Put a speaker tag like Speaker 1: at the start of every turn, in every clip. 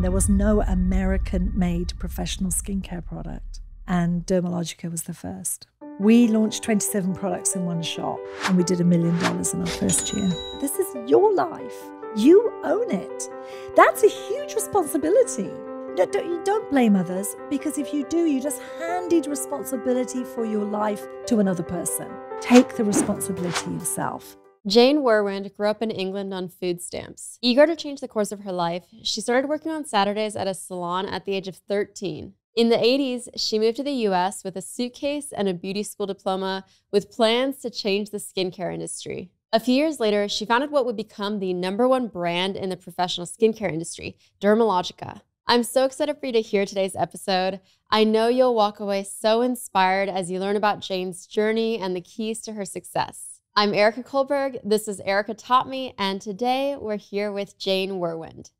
Speaker 1: There was no American made professional skincare product, and Dermalogica was the first. We launched 27 products in one shop, and we did a million dollars in our first year. This is your life. You own it. That's a huge responsibility. Don't, don't blame others because if you do, you just handed responsibility for your life to another person. Take the responsibility yourself.
Speaker 2: Jane Wurwand grew up in England on food stamps. Eager to change the course of her life, she started working on Saturdays at a salon at the age of 13. In the 80s, she moved to the US with a suitcase and a beauty school diploma with plans to change the skincare industry. A few years later, she founded what would become the number one brand in the professional skincare industry, Dermalogica. I'm so excited for you to hear today's episode. I know you'll walk away so inspired as you learn about Jane's journey and the keys to her success. I'm Erika Kullberg. This is Erika Taught Me, and today we're here with Jane Wurwand.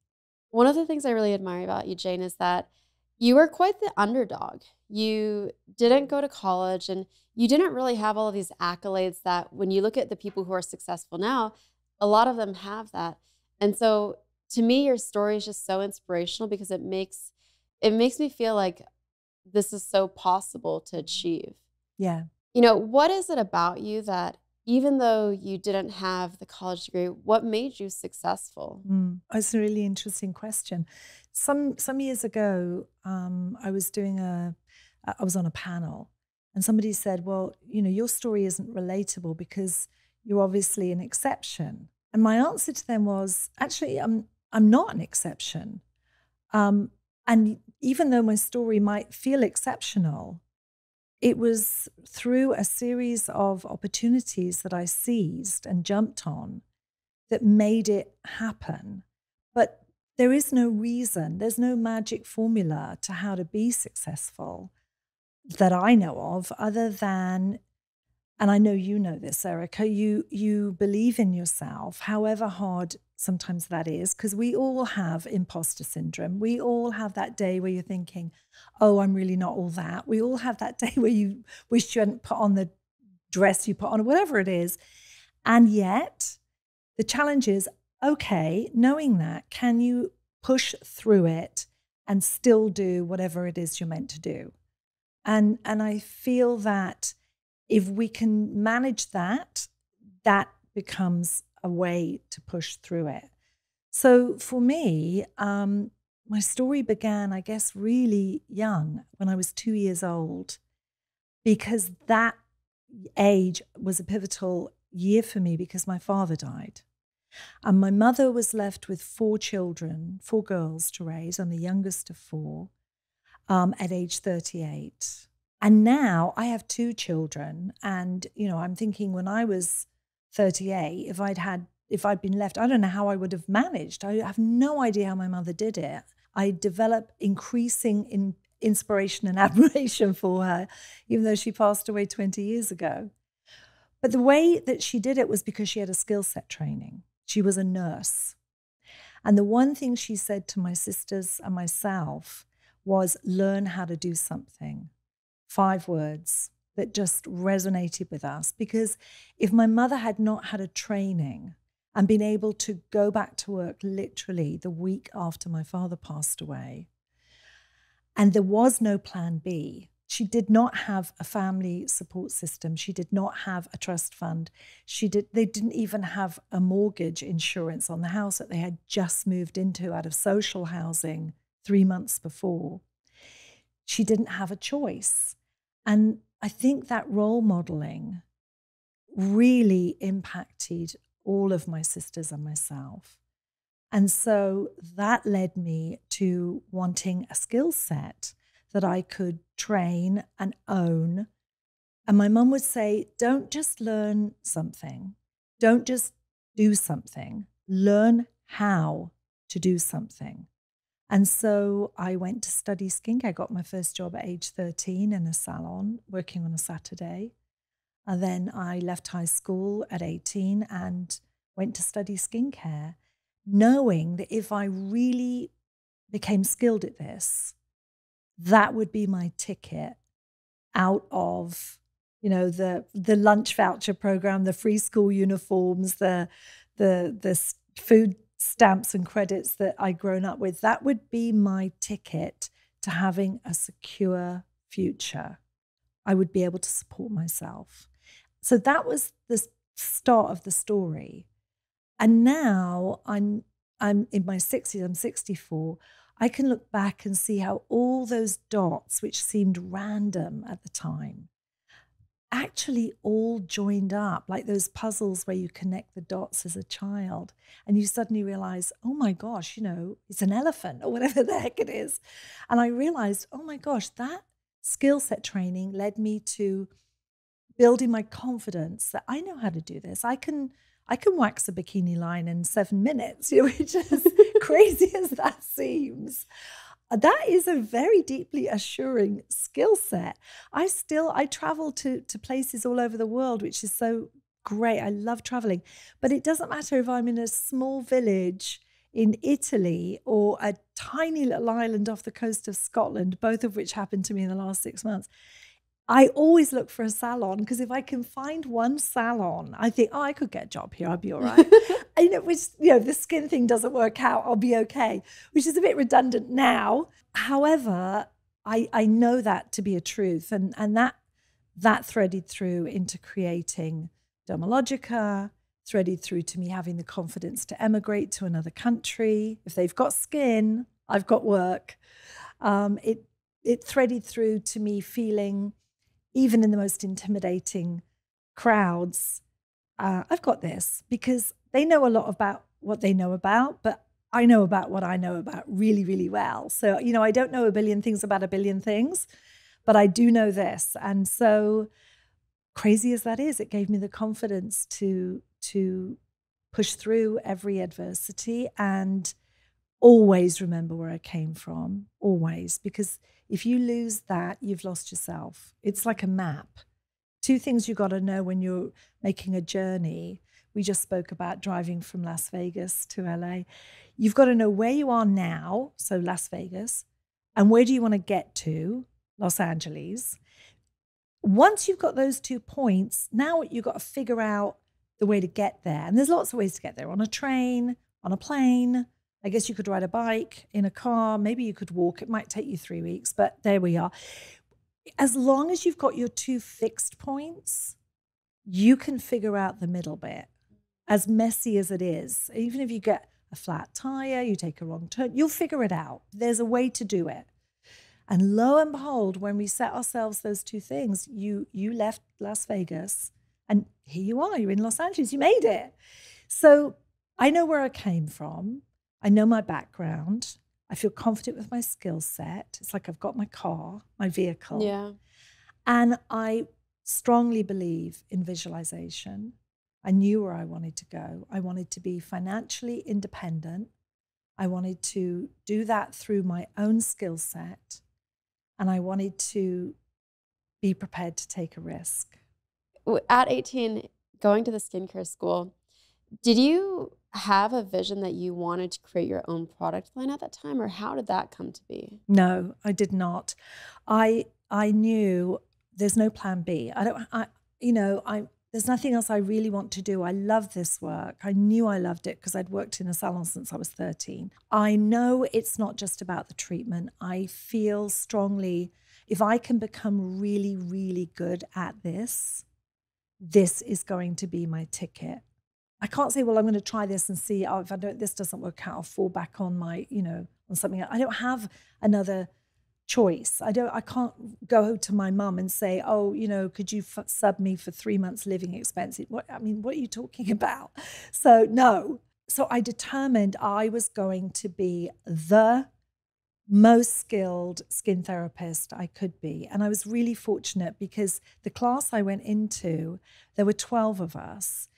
Speaker 2: One of the things I really admire about you, Jane, is that you were quite the underdog. You didn't go to college and you didn't really have all of these accolades that when you look at the people who are successful now, a lot of them have that. And so to me your story is just so inspirational because it makes it makes me feel like this is so possible to achieve.
Speaker 1: Yeah.
Speaker 2: You know, what is it about you that even though you didn't have the college degree, what made you successful?
Speaker 1: Mm, that's a really interesting question. Some some years ago, um, I was doing a, I was on a panel, and somebody said, "Well, you know, your story isn't relatable because you're obviously an exception." And my answer to them was, "Actually, I'm I'm not an exception. Um, and even though my story might feel exceptional, it was through a series of opportunities that I seized and jumped on that made it happen. But there is no reason, there's no magic formula to how to be successful that I know of, other than, and I know you know this, Erika, you you believe in yourself, however hard sometimes that is because we all have imposter syndrome. We all have that day where you're thinking, oh, I'm really not all that. We all have that day where you wish you hadn't put on the dress you put on, or whatever it is. And yet, the challenge is okay, knowing that, can you push through it and still do whatever it is you're meant to do? And, and I feel that if we can manage that, that becomes a way to push through it. So for me, um, my story began, I guess, really young when I was two years old, because that age was a pivotal year for me because my father died. And my mother was left with four children, four girls to raise. I'm the youngest of four um, at age 38. And now I have two children. And, you know, I'm thinking when I was 38, if I'd had, if I'd been left, I don't know how I would have managed. I have no idea how my mother did it. I develop increasing in inspiration and admiration for her, even though she passed away 20 years ago. But the way that she did it was because she had a skill set training. She was a nurse. And the one thing she said to my sisters and myself was learn how to do something. Five words that just resonated with us because if my mother had not had a training and been able to go back to work literally the week after my father passed away, and there was no plan B, she did not have a family support system. She did not have a trust fund. She did they didn't even have a mortgage insurance on the house that they had just moved into out of social housing 3 months before. She didn't have a choice. And I think that role modeling really impacted all of my sisters and myself. And so that led me to wanting a skill set that I could train and own. And my mum would say, don't just learn something, don't just do something, learn how to do something. And so I went to study skincare. I got my first job at age 13 in a salon, working on a Saturday. And then I left high school at 18 and went to study skincare, knowing that if I really became skilled at this, that would be my ticket out of you know the the lunch voucher program the free school uniforms the the the food stamps and credits that I'd grown up with, that would be my ticket to having a secure future. I would be able to support myself. So that was the start of the story. And now I'm I'm in my 60s, I'm 64. I can look back and see how all those dots, which seemed random at the time, actually all joined up like those puzzles where you connect the dots as a child and you suddenly realize oh my gosh you know it's an elephant or whatever the heck it is. And i realized oh my gosh that skill set training led me to building my confidence that i know how to do this. I can i can wax a bikini line in seven minutes you know which is crazy as that seems that is a very deeply assuring skill set. I still I travel to to places all over the world, which is so great. I love traveling, but it doesn't matter if I'm in a small village in Italy or a tiny little island off the coast of Scotland, both of which happened to me in the last six months. I always look for a salon because if I can find one salon, I think, oh, I could get a job here. I'll be all right. you know, which, you know, the skin thing doesn't work out, I'll be okay, which is a bit redundant now. However, I, I know that to be a truth. And, and that, that threaded through into creating Dermalogica, threaded through to me having the confidence to emigrate to another country. If they've got skin, I've got work. Um, it, it threaded through to me feeling even in the most intimidating crowds, uh, I've got this because they know a lot about what they know about, but I know about what I know about really, really well. So, you know, I don't know a billion things about a billion things, but I do know this. And so, crazy as that is, it gave me the confidence to to push through every adversity and always remember where I came from, always, because if you lose that, you've lost yourself. It's like a map. Two things you've got to know when you're making a journey. We just spoke about driving from Las Vegas to LA. You've got to know where you are now, so Las Vegas, and where do you want to get to, Los Angeles. Once you've got those two points, now you've got to figure out the way to get there. And there's lots of ways to get there on a train, on a plane, I guess you could ride a bike in a car. Maybe you could walk. It might take you three weeks, but there we are. As long as you've got your two fixed points, you can figure out the middle bit. As messy as it is, even if you get a flat tire, you take a wrong turn, you'll figure it out. There's a way to do it. And lo and behold, when we set ourselves those two things, you you left Las Vegas and here you are, you're in Los Angeles, you made it. So I know where I came from. I know my background. I feel confident with my skill set. It's like I've got my car, my vehicle.
Speaker 2: Yeah.
Speaker 1: And I strongly believe in visualization. I knew where I wanted to go. I wanted to be financially independent. I wanted to do that through my own skill set. And I wanted to be prepared to take a risk.
Speaker 2: At 18, going to the skincare school, did you have a vision that you wanted to create your own product line at that time or how did that come to be?
Speaker 1: No i did not. I i knew there's no plan b. I don't i you know i there's nothing else i really want to do. I love this work. I knew i loved it because i'd worked in a salon since i was 13 i know it's not just about the treatment. I feel strongly if i can become really really good at this this is going to be my ticket I can't say, well, I'm going to try this and see oh, if I don't, this doesn't work out, I'll fall back on my, you know, on something. I don't have another choice. I don't, I can't go to my mum and say, oh, you know, could you f- sub me for three months living expenses? What, I mean, what are you talking about? So, no. So I determined I was going to be the most skilled skin therapist I could be. And I was really fortunate because the class I went into, there were 12 of us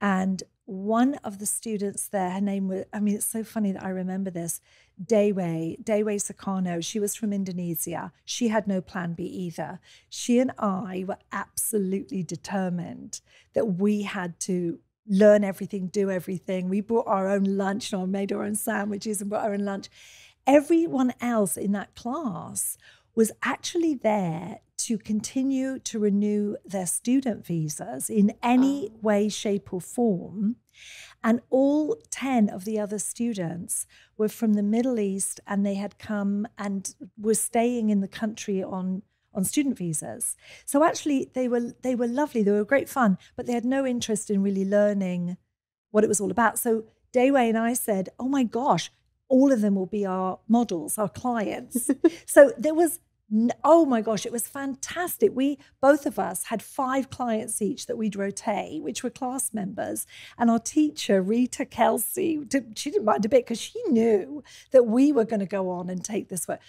Speaker 1: and one of the students there, her name was, I mean, it's so funny that I remember this, Dewi, Dewi Sukarno. She was from Indonesia. She had no plan B either. She and I were absolutely determined that we had to learn everything, do everything. We brought our own lunch, and made our own sandwiches and brought our own lunch. Everyone else in that class was actually there to continue to renew their student visas in any oh. way, shape, or form. And all 10 of the other students were from the Middle East and they had come and were staying in the country on on student visas. So actually they were they were lovely, they were great fun, but they had no interest in really learning what it was all about. So Dewi and I said, "Oh my gosh, all of them will be our models, our clients." so there was Oh my gosh, it was fantastic. We both of us had five clients each that we'd rotate, which were class members. And our teacher, Rita Kelsey, she didn't mind a bit because she knew that we were going to go on and take this work.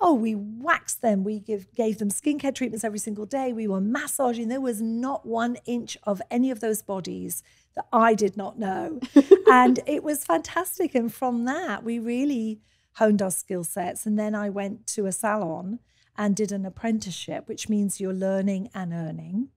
Speaker 1: Oh, we waxed them. We give, gave them skincare treatments every single day. We were massaging. There was not one inch of any of those bodies that I did not know. and it was fantastic. And from that, we really honed our skill sets. And then I went to a salon and did an apprenticeship, which means you're learning and earning.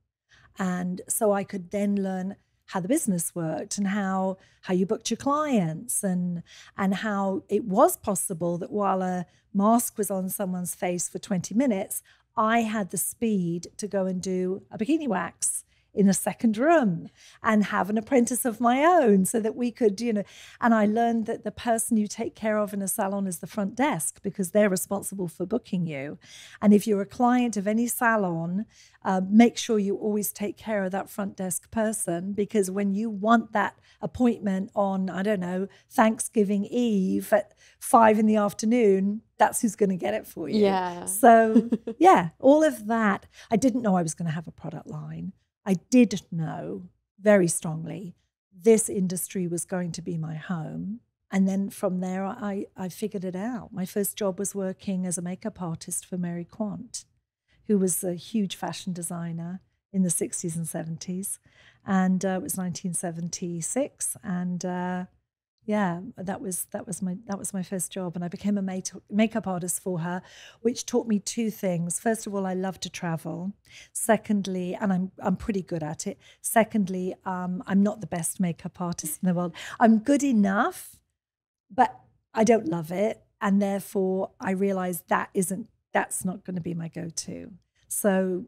Speaker 1: And so I could then learn how the business worked and how how you booked your clients and and how it was possible that while a mask was on someone's face for 20 minutes, I had the speed to go and do a bikini wax in a second room and have an apprentice of my own so that we could, you know. And I learned that the person you take care of in a salon is the front desk because they're responsible for booking you. And if you're a client of any salon, uh, make sure you always take care of that front desk person because when you want that appointment on, I don't know, Thanksgiving Eve at five in the afternoon, that's who's going to get it for you.
Speaker 2: Yeah.
Speaker 1: So, yeah, all of that. I didn't know I was going to have a product line. I did know very strongly this industry was going to be my home. And then from there, I, I figured it out. My first job was working as a makeup artist for Mary Quant, who was a huge fashion designer in the 60s and 70s. And uh, it was 1976. And uh, yeah, that was that was my that was my first job, and I became a make- makeup artist for her, which taught me two things. First of all, I love to travel. Secondly, and I'm I'm pretty good at it. Secondly, um, I'm not the best makeup artist in the world. I'm good enough, but I don't love it, and therefore I realized that isn't that's not going to be my go-to. So,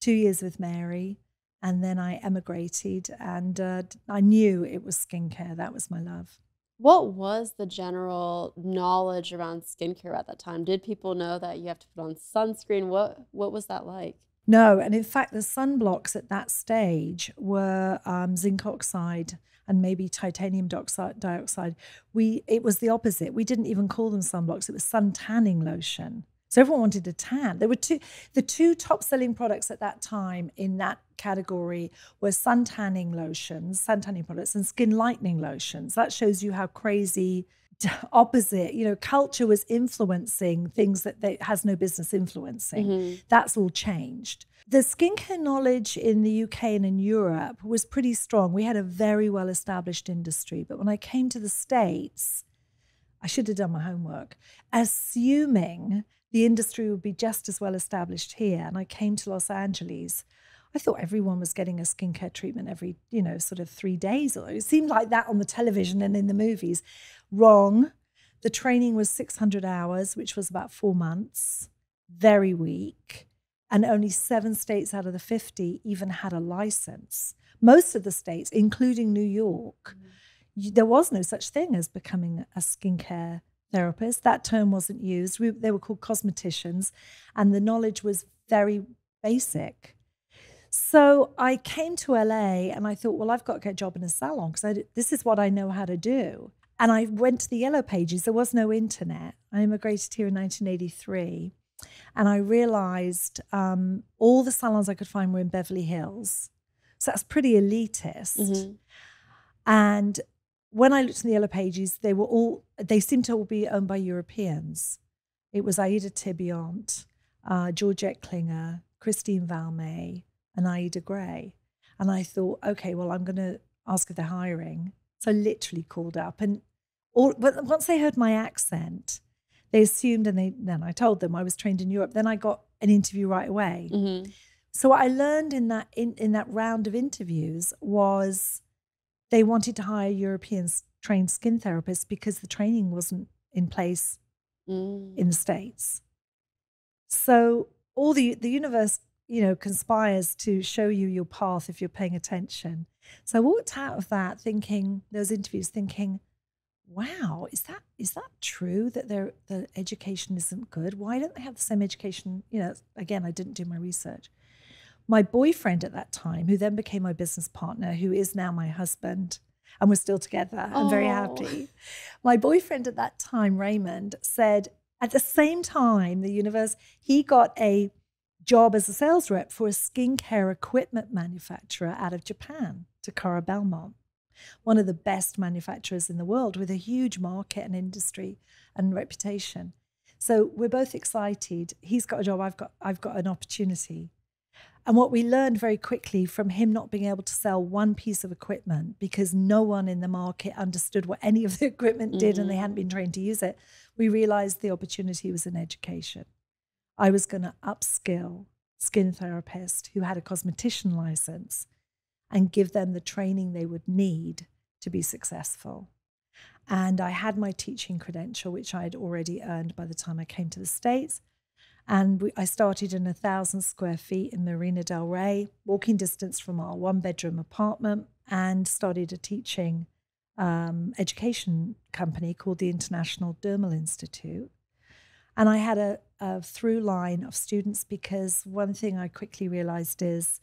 Speaker 1: two years with Mary, and then I emigrated, and uh, I knew it was skincare. That was my love.
Speaker 2: What was the general knowledge around skincare at that time? Did people know that you have to put on sunscreen? What what was that like?
Speaker 1: No, and in fact, the sunblocks at that stage were um, zinc oxide and maybe titanium dioxide. We it was the opposite. We didn't even call them sunblocks. It was sun tanning lotion. So everyone wanted a tan. There were two, the two top selling products at that time in that category were sun tanning lotions, sun tanning products, and skin lightening lotions. That shows you how crazy opposite you know culture was influencing things that they has no business influencing mm-hmm. that's all changed the skincare knowledge in the UK and in Europe was pretty strong we had a very well established industry but when I came to the states I should have done my homework assuming the industry would be just as well established here. And I came to Los Angeles. I thought everyone was getting a skincare treatment every, you know, sort of three days. Or it seemed like that on the television and in the movies. Wrong. The training was 600 hours, which was about four months, very weak. And only seven states out of the 50 even had a license. Most of the states, including New York, mm. there was no such thing as becoming a skincare therapists. That term wasn't used. We, they were called cosmeticians, and the knowledge was very basic. So I came to LA and I thought, well, I've got to get a job in a salon because this is what I know how to do. And I went to the Yellow Pages. There was no internet. I immigrated here in 1983. And I realized um, all the salons I could find were in Beverly Hills. So that's pretty elitist. Mm-hmm. And when I looked in the yellow pages, they were all they seemed to all be owned by Europeans. It was Aida Thibiant, uh, Georgette Klinger, Christine Valmy, and Aida Grey. And I thought, okay, well, I'm going to ask if they're hiring. So I literally called up, and all, but once they heard my accent, they assumed, and they then I told them I was trained in Europe. Then I got an interview right away. Mm-hmm. So what I learned in that in, in that round of interviews was they wanted to hire European trained skin therapists because the training wasn't in place mm. in the States. So all the, the universe, you know, conspires to show you your path if you're paying attention. So I walked out of that thinking, those interviews thinking, wow, is that is that true that their the education isn't good? Why don't they have the same education? You know, again, I didn't do my research. My boyfriend at that time, who then became my business partner, who is now my husband, and we're still together. I'm very oh. happy. My boyfriend at that time, Raymond, said at the same time, the universe, he got a job as a sales rep for a skincare equipment manufacturer out of Japan, Takara Belmont, one of the best manufacturers in the world with a huge market and industry and reputation. So we're both excited. He's got a job, I've got I've got an opportunity. And what we learned very quickly from him not being able to sell one piece of equipment because no one in the market understood what any of the equipment did mm-hmm. and they hadn't been trained to use it, we realized the opportunity was in education. I was going to upskill skin therapists who had a cosmetician license and give them the training they would need to be successful. And I had my teaching credential, which I had already earned by the time I came to the States. And we, I started in a thousand square feet in Marina Del Rey, walking distance from our one bedroom apartment, and started a teaching um, education company called the International Dermal Institute. And I had a, a through line of students because one thing I quickly realized is,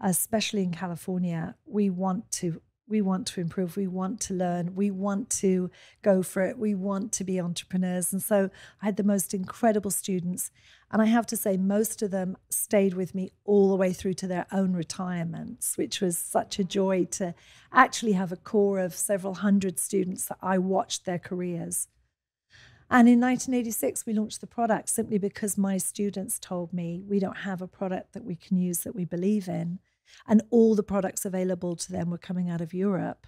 Speaker 1: especially in California, we want to we want to improve. We want to learn. We want to go for it. We want to be entrepreneurs. And so i had the most incredible students and i have to say most of them stayed with me all the way through to their own retirements which was such a joy to actually have a core of several hundred students that i watched their careers. And in 1986 we launched the product simply because my students told me we don't have a product that we can use that we believe in and all the products available to them were coming out of Europe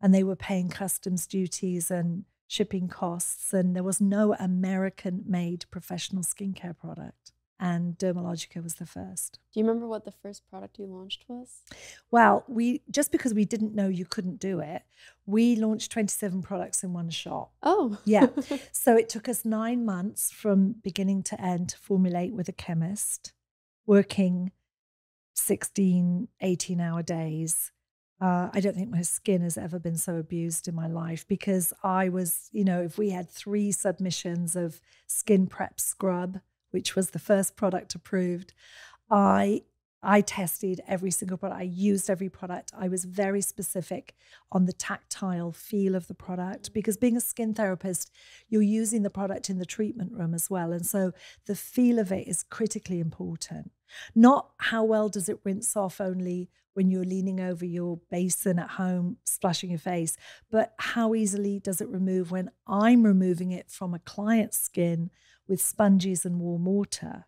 Speaker 1: and they were paying customs duties and shipping costs and there was no American made professional skincare product and Dermalogica was the first.
Speaker 2: Do you remember what the first product you launched was?
Speaker 1: Well, we just because we didn't know you couldn't do it, we launched 27 products in one shot.
Speaker 2: Oh.
Speaker 1: yeah. So it took us 9 months from beginning to end to formulate with a chemist working 16, 18 hour days. Uh, I don't think my skin has ever been so abused in my life because I was, you know, if we had three submissions of Skin Prep Scrub, which was the first product approved, I I tested every single product. I used every product. I was very specific on the tactile feel of the product because being a skin therapist, you're using the product in the treatment room as well. And so the feel of it is critically important. Not how well does it rinse off only when you're leaning over your basin at home, splashing your face, but how easily does it remove when I'm removing it from a client's skin with sponges and warm water?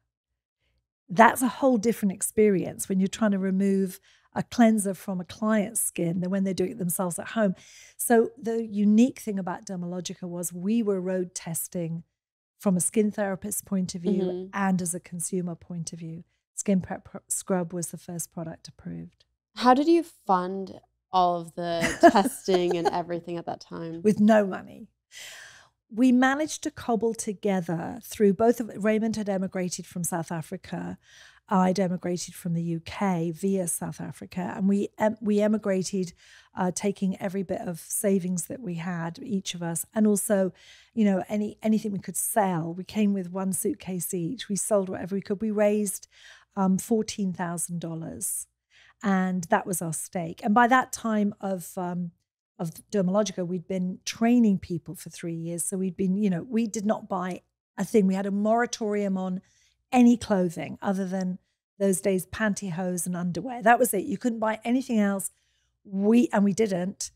Speaker 1: That's a whole different experience when you're trying to remove a cleanser from a client's skin than when they're doing it themselves at home. So the unique thing about Dermalogica was we were road testing from a skin therapist point of view mm-hmm. and as a consumer point of view. Skin Prep Scrub was the first product approved.
Speaker 2: How did you fund all of the testing and everything at that time?
Speaker 1: With no money. We managed to cobble together through both of Raymond had emigrated from South Africa. I'd emigrated from the UK via South Africa, and we em- we emigrated, uh, taking every bit of savings that we had, each of us, and also, you know, any anything we could sell. We came with one suitcase each. We sold whatever we could. We raised um, $14,000. And that was our stake. And by that time of, um, of Dermalogica, we'd been training people for three years. So we'd been, you know, we did not buy a thing. We had a moratorium on any clothing other than those days pantyhose and underwear. That was it. You couldn't buy anything else. We and we didn't.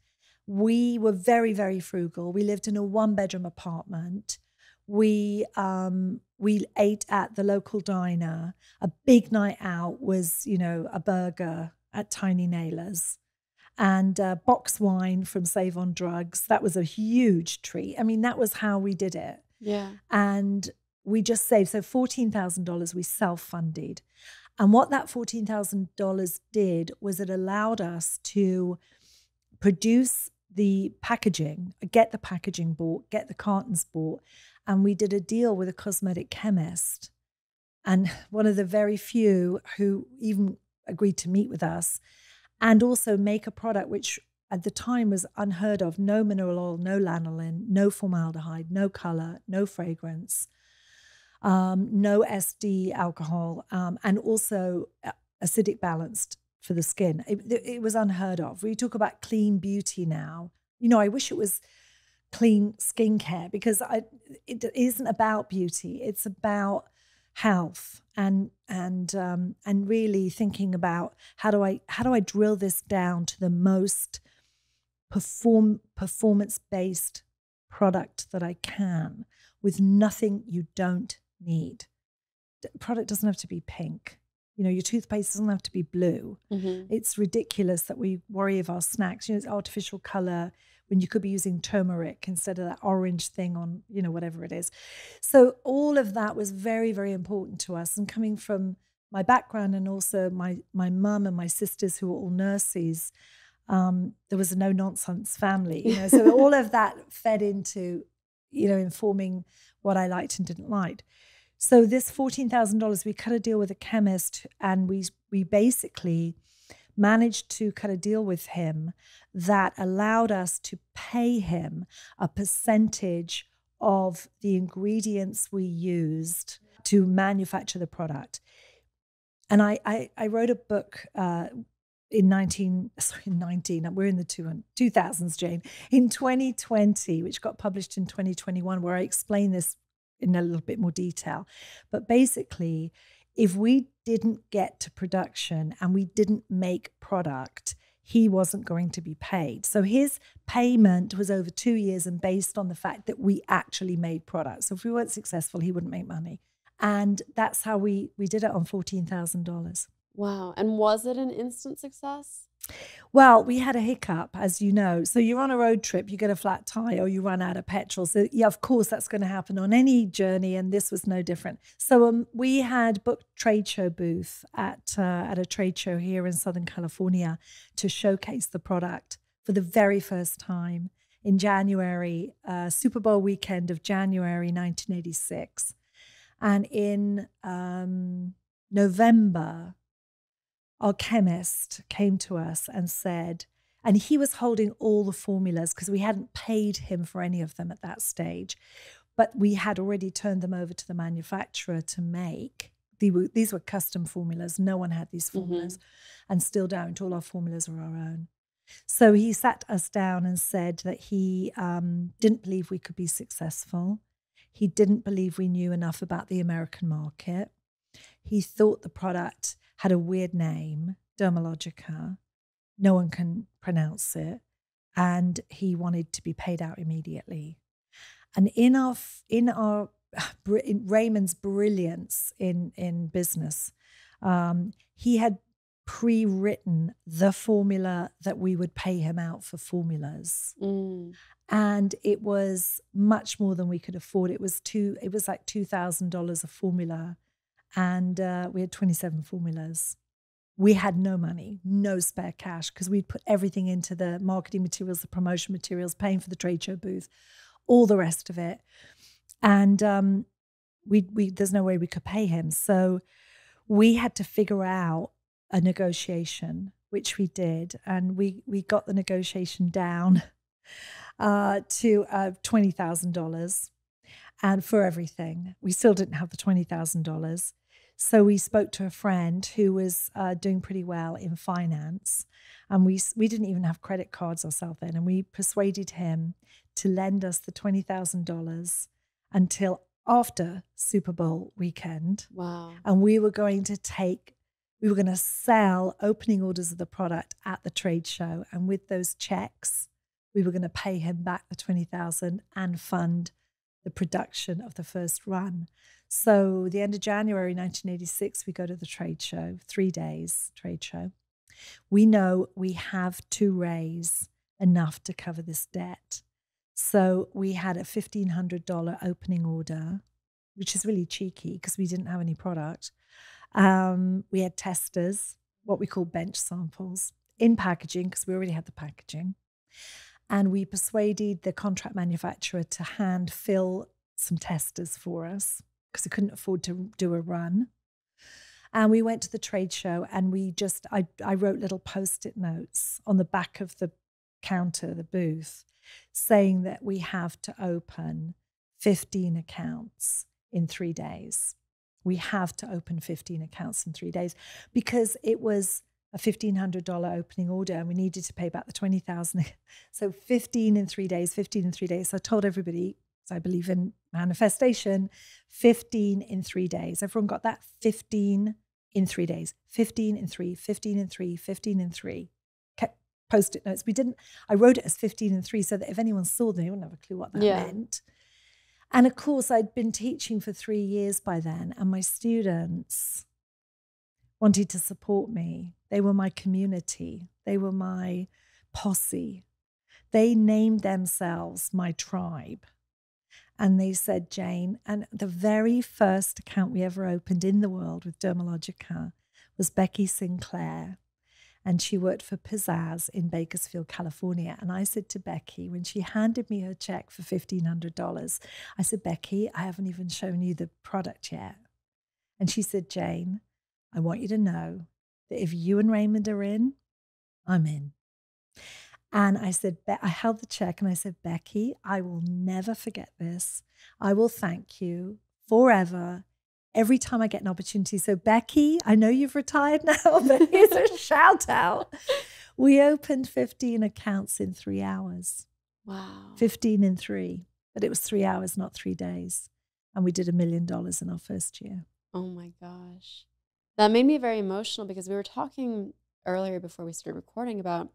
Speaker 1: We were very very frugal. We lived in a one bedroom apartment. We um, we ate at the local diner. A big night out was, you know, a burger at Tiny Naylor's and uh, box wine from Sav-On Drugs. That was a huge treat. I mean, that was how we did it.
Speaker 2: Yeah.
Speaker 1: And we just saved. So $14,000 we self funded. And what that $14,000 did was it allowed us to produce the packaging, get the packaging bought, get the cartons bought, and we did a deal with a cosmetic chemist. And one of the very few who even agreed to meet with us. and also make a product which at the time was unheard of no mineral oil, no lanolin, no formaldehyde, no color, no fragrance, um, no SD alcohol, um, and also acidic balanced for the skin. It, it was unheard of. We talk about clean beauty now. You know, I wish it was clean skincare because I, it isn't about beauty. It's about health and and um, and really thinking about how do I how do I drill this down to the most perform performance based product that I can with nothing you don't need. The product doesn't have to be pink. You know, your toothpaste doesn't have to be blue. Mm-hmm. It's ridiculous that we worry of our snacks. You know, it's artificial color when you could be using turmeric instead of that orange thing on, you know, whatever it is. So all of that was very, very important to us. And coming from my background and also my my mum and my sisters who were all nurses, um, there was a no nonsense family, you know. So all of that fed into, you know, informing what I liked and didn't like. So this fourteen thousand dollars, we cut a deal with a chemist, and we we basically managed to cut a deal with him that allowed us to pay him a percentage of the ingredients we used to manufacture the product. And I, I, I wrote a book uh, in 19, sorry, 19, we're in the two, 2000s, Jane, in 2020, which got published in 2021, where I explain this in a little bit more detail. But basically, if we didn't get to production and we didn't make product, he wasn't going to be paid. So his payment was over two years and based on the fact that we actually made products. So if we weren't successful, he wouldn't make money. And that's how we we did it on fourteen thousand dollars.
Speaker 2: Wow. And was it an instant success?
Speaker 1: Well, we had a hiccup, as you know. So you're on a road trip, you get a flat tire or you run out of petrol. So yeah, of course that's going to happen on any journey, and this was no different. So um, we had booked trade show booth at uh, at a trade show here in Southern California to showcase the product for the very first time in January, uh, Super Bowl weekend of January 1986, and in um, November our chemist came to us and said, and he was holding all the formulas because we hadn't paid him for any of them at that stage, but we had already turned them over to the manufacturer to make. These were custom formulas. No one had these formulas, mm-hmm. and still don't. All our formulas are our own. So he sat us down and said that he um, didn't believe we could be successful. He didn't believe we knew enough about the American market. He thought the product had a weird name, Dermalogica. No one can pronounce it. And he wanted to be paid out immediately. And in our, in our, in Raymond's brilliance in, in business, um, he had pre written the formula that we would pay him out for formulas. Mm. And it was much more than we could afford. It was two, it was like $2,000 a formula and uh, we had 27 formulas. We had no money, no spare cash, because we'd put everything into the marketing materials, the promotion materials, paying for the trade show booth, all the rest of it. And um, we, we, there's no way we could pay him. So we had to figure out a negotiation, which we did. And we, we got the negotiation down uh, to uh, $20,000 and for everything. We still didn't have the $20,000. So we spoke to a friend who was uh, doing pretty well in finance, and we we didn't even have credit cards ourselves then, and we persuaded him to lend us the twenty thousand dollars until after Super Bowl weekend.
Speaker 2: Wow!
Speaker 1: And we were going to take, we were going to sell opening orders of the product at the trade show, and with those checks, we were going to pay him back the twenty thousand and fund the production of the first run. So, the end of January 1986, we go to the trade show, three days trade show. We know we have to raise enough to cover this debt. So, we had a $1,500 opening order, which is really cheeky because we didn't have any product. Um, we had testers, what we call bench samples, in packaging because we already had the packaging. And we persuaded the contract manufacturer to hand fill some testers for us because we couldn't afford to do a run. And we went to the trade show and we just, I, I wrote little post it notes on the back of the counter, the booth, saying that we have to open 15 accounts in three days. We have to open 15 accounts in three days because it was a $1,500 opening order and we needed to pay back the 20,000. So 15 in three days, 15 in three days. So I told everybody, so I believe in manifestation, 15 in three days. Everyone got that? 15 in three days, 15 in three, 15 in three, 15 in three. Kept post it notes. We didn't, I wrote it as 15 in three so that if anyone saw them, they wouldn't have a clue what that
Speaker 2: Yeah.
Speaker 1: meant. And of course, I'd been teaching for three years by then, and my students wanted to support me. They were my community, they were my posse. They named themselves my tribe. And they said, Jane, and the very first account we ever opened in the world with Dermalogica was Becky Sinclair. And she worked for Pizzazz in Bakersfield, California. And I said to Becky, when she handed me her check for $1,500, I said, Becky, I haven't even shown you the product yet. And she said, Jane, I want you to know that if you and Raymond are in, I'm in. And I said, Be- I held the check and I said, Becky, I will never forget this. I will thank you forever every time I get an opportunity. So, Becky, I know you've retired now, but here's a shout out. We opened 15 accounts in three hours,
Speaker 2: Wow.
Speaker 1: 15 in three, but it was three hours, not three days. And we did a million dollars in our first year.
Speaker 2: Oh my gosh. That made me very emotional because we were talking earlier before we started recording about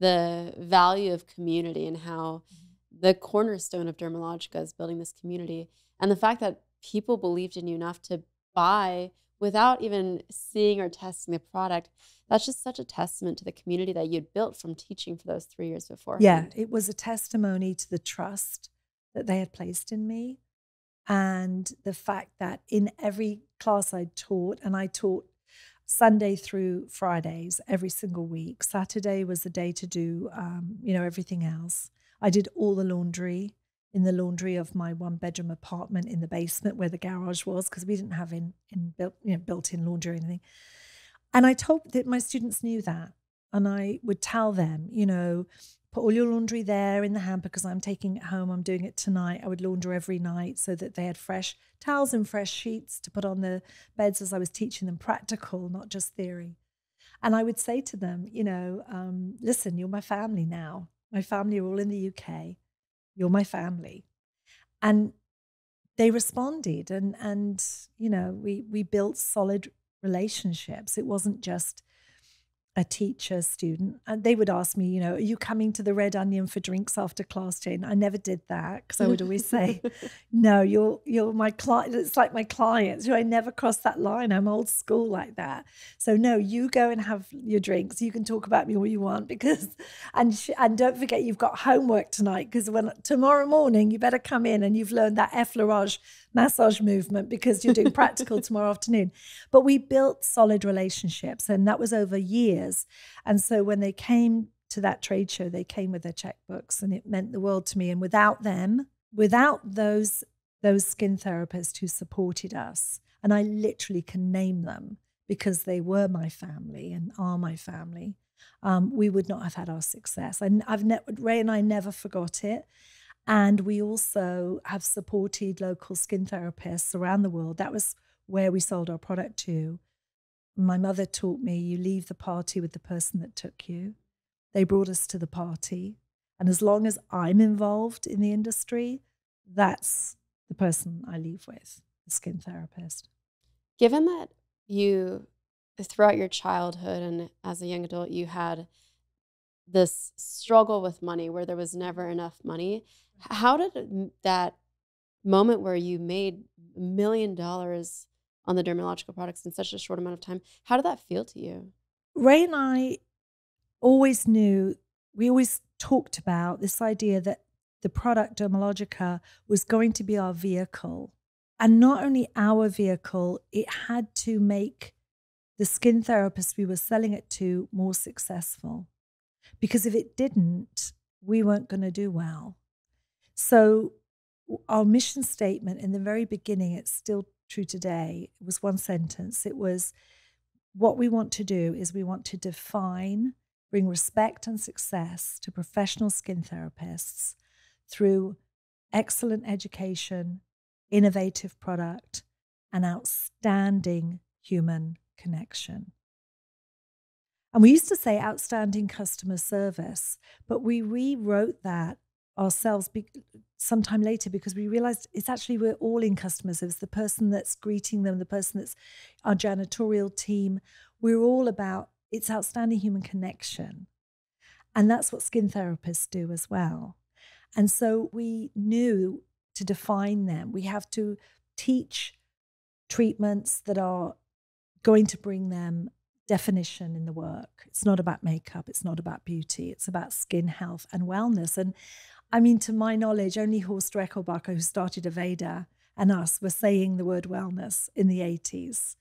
Speaker 2: the value of community and how mm-hmm. the cornerstone of Dermalogica is building this community. And the fact that people believed in you enough to buy without even seeing or testing the product, that's just such a testament to the community that you'd built from teaching for those three years before.
Speaker 1: Yeah, it was a testimony to the trust that they had placed in me and the fact that in every class I taught, and I taught Sunday through Fridays every single week. Saturday was the day to do, um, you know, everything else. I did all the laundry in the laundry of my one bedroom apartment in the basement where the garage was because we didn't have in in built you know built in laundry or anything. And I told that my students knew that, and I would tell them, you know, put all your laundry there in the hamper because I'm taking it home. I'm doing it tonight. I would launder every night so that they had fresh towels and fresh sheets to put on the beds as I was teaching them practical, not just theory. And I would say to them, you know, um, listen, you're my family now. My family are all in the UK. You're my family. And they responded and and you know, we we built solid relationships. It wasn't just a teacher student and they would ask me you know are you coming to the red onion for drinks after class jane i never did that because i would always say no you're you're my client it's like my clients you know, i never cross that line i'm old school like that. So no you go and have your drinks you can talk about me all you want because and sh- and don't forget you've got homework tonight because when tomorrow morning you better come in and you've learned that effleurage massage movement because you're doing practical tomorrow afternoon. But we built solid relationships and that was over years and so when they came to that trade show they came with their checkbooks and it meant the world to me and without them without those those skin therapists who supported us and i literally can name them because they were my family and are my family um, we would not have had our success I, i've ne- ray and i never forgot it and we also have supported local skin therapists around the world. That was where we sold our product to. My mother taught me you leave the party with the person that took you. They brought us to the party. And as long as I'm involved in the industry, that's the person I leave with, the skin therapist.
Speaker 2: Given that you, throughout your childhood and as a young adult, you had this struggle with money where there was never enough money, how did that moment where you made a million dollars on the dermatological products in such a short amount of time, how did that feel to you?
Speaker 1: Ray and I always knew, we always talked about this idea that the product Dermalogica was going to be our vehicle. And not only our vehicle, it had to make the skin therapist we were selling it to more successful. Because if it didn't, we weren't going to do well. So, our mission statement in the very beginning, it's still today, was one sentence. It was what we want to do is we want to define, bring respect and success to professional skin therapists through excellent education, innovative product, and outstanding human connection. And we used to say outstanding customer service, but we rewrote that ourselves be- sometime later because we realized it's actually we're all in customer service. The person that's greeting them, the person that's our janitorial team, we're all about it's outstanding human connection. And that's what skin therapists do as well. And so we knew to define them, we have to teach treatments that are going to bring them definition in the work. It's not about makeup, it's not about beauty, it's about skin health and wellness. And I mean, to my knowledge, only Horst Rechelbacher, who started Aveda, and us were saying the word wellness in the 80s.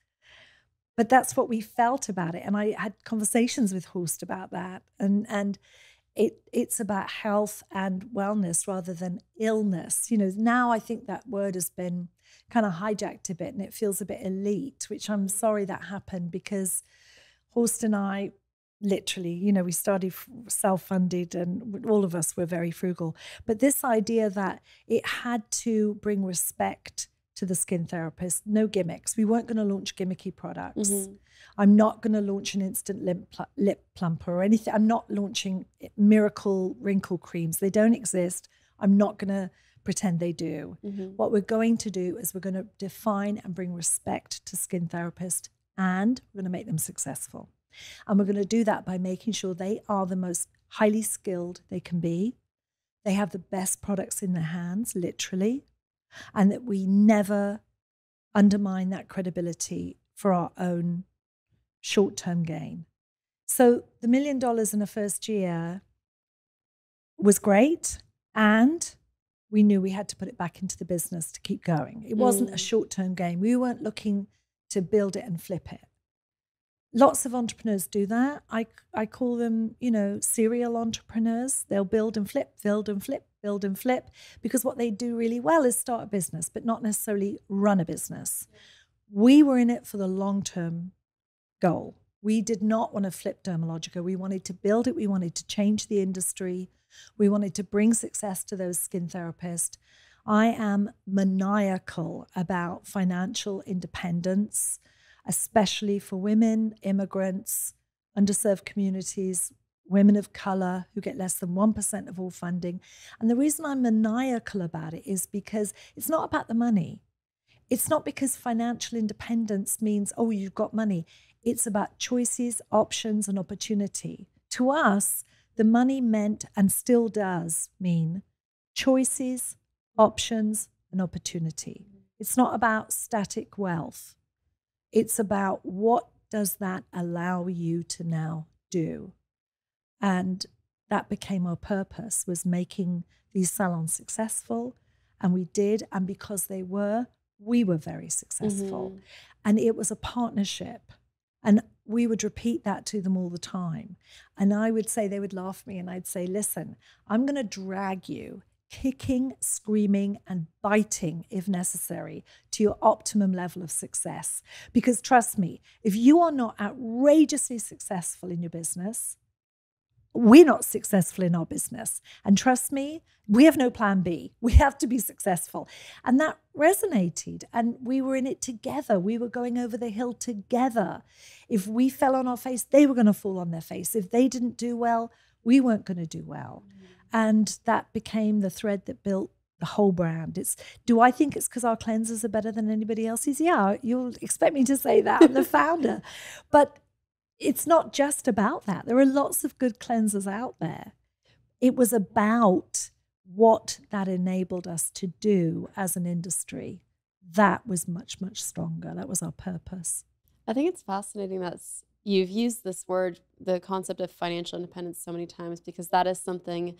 Speaker 1: But that's what we felt about it. And I had conversations with Horst about that. And and it it's about health and wellness rather than illness. You know, now I think that word has been kind of hijacked a bit and it feels a bit elite, which I'm sorry that happened because Horst and I literally, you know, we started self funded and all of us were very frugal. But this idea that it had to bring respect to the skin therapist, no gimmicks. We weren't going to launch gimmicky products. Mm-hmm. I'm not going to launch an instant lip, pl- lip plumper or anything. I'm not launching miracle wrinkle creams. They don't exist. I'm not going to pretend they do. Mm-hmm. What we're going to do is we're going to define and bring respect to skin therapists and we're going to make them successful. And we're going to do that by making sure they are the most highly skilled they can be. They have the best products in their hands, literally, and that we never undermine that credibility for our own short term gain. So the million dollars in the first year was great. And we knew we had to put it back into the business to keep going. It wasn't mm. a short term game. We weren't looking to build it and flip it. Lots of entrepreneurs do that. I, I call them, you know, serial entrepreneurs. They'll build and flip, build and flip, build and flip, because what they do really well is start a business, but not necessarily run a business. We were in it for the long term goal. We did not want to flip Dermalogica. We wanted to build it. We wanted to change the industry. We wanted to bring success to those skin therapists. I am maniacal about financial independence especially for women, immigrants, underserved communities, women of color who get less than 1% of all funding. And the reason I'm maniacal about it is because it's not about the money. It's not because financial independence means, oh, you've got money. It's about choices, options, and opportunity. To us, the money meant and still does mean choices, options, and opportunity. It's not about static wealth. It's about what does that allow you to now do? And that became our purpose was making these salons successful. And we did. And because they were, we were very successful. Mm-hmm. And it was a partnership. And we would repeat that to them all the time. And I would say, they would laugh at me, and I'd say, listen, I'm going to drag you kicking, screaming, and biting if necessary to your optimum level of success. Because trust me, if you are not outrageously successful in your business, we're not successful in our business. And trust me, we have no plan B. We have to be successful. And that resonated. And we were in it together. We were going over the hill together. If we fell on our face, they were going to fall on their face. If they didn't do well, we weren't going to do well. Mm-hmm. And that became the thread that built the whole brand. It's do I think it's because our cleansers are better than anybody else's? Yeah, you'll expect me to say that. I'm the founder. But it's not just about that. There are lots of good cleansers out there. It was about what that enabled us to do as an industry. That was much, much stronger. That was our purpose.
Speaker 2: I think it's fascinating that you've used this word, the concept of financial independence, so many times because that is something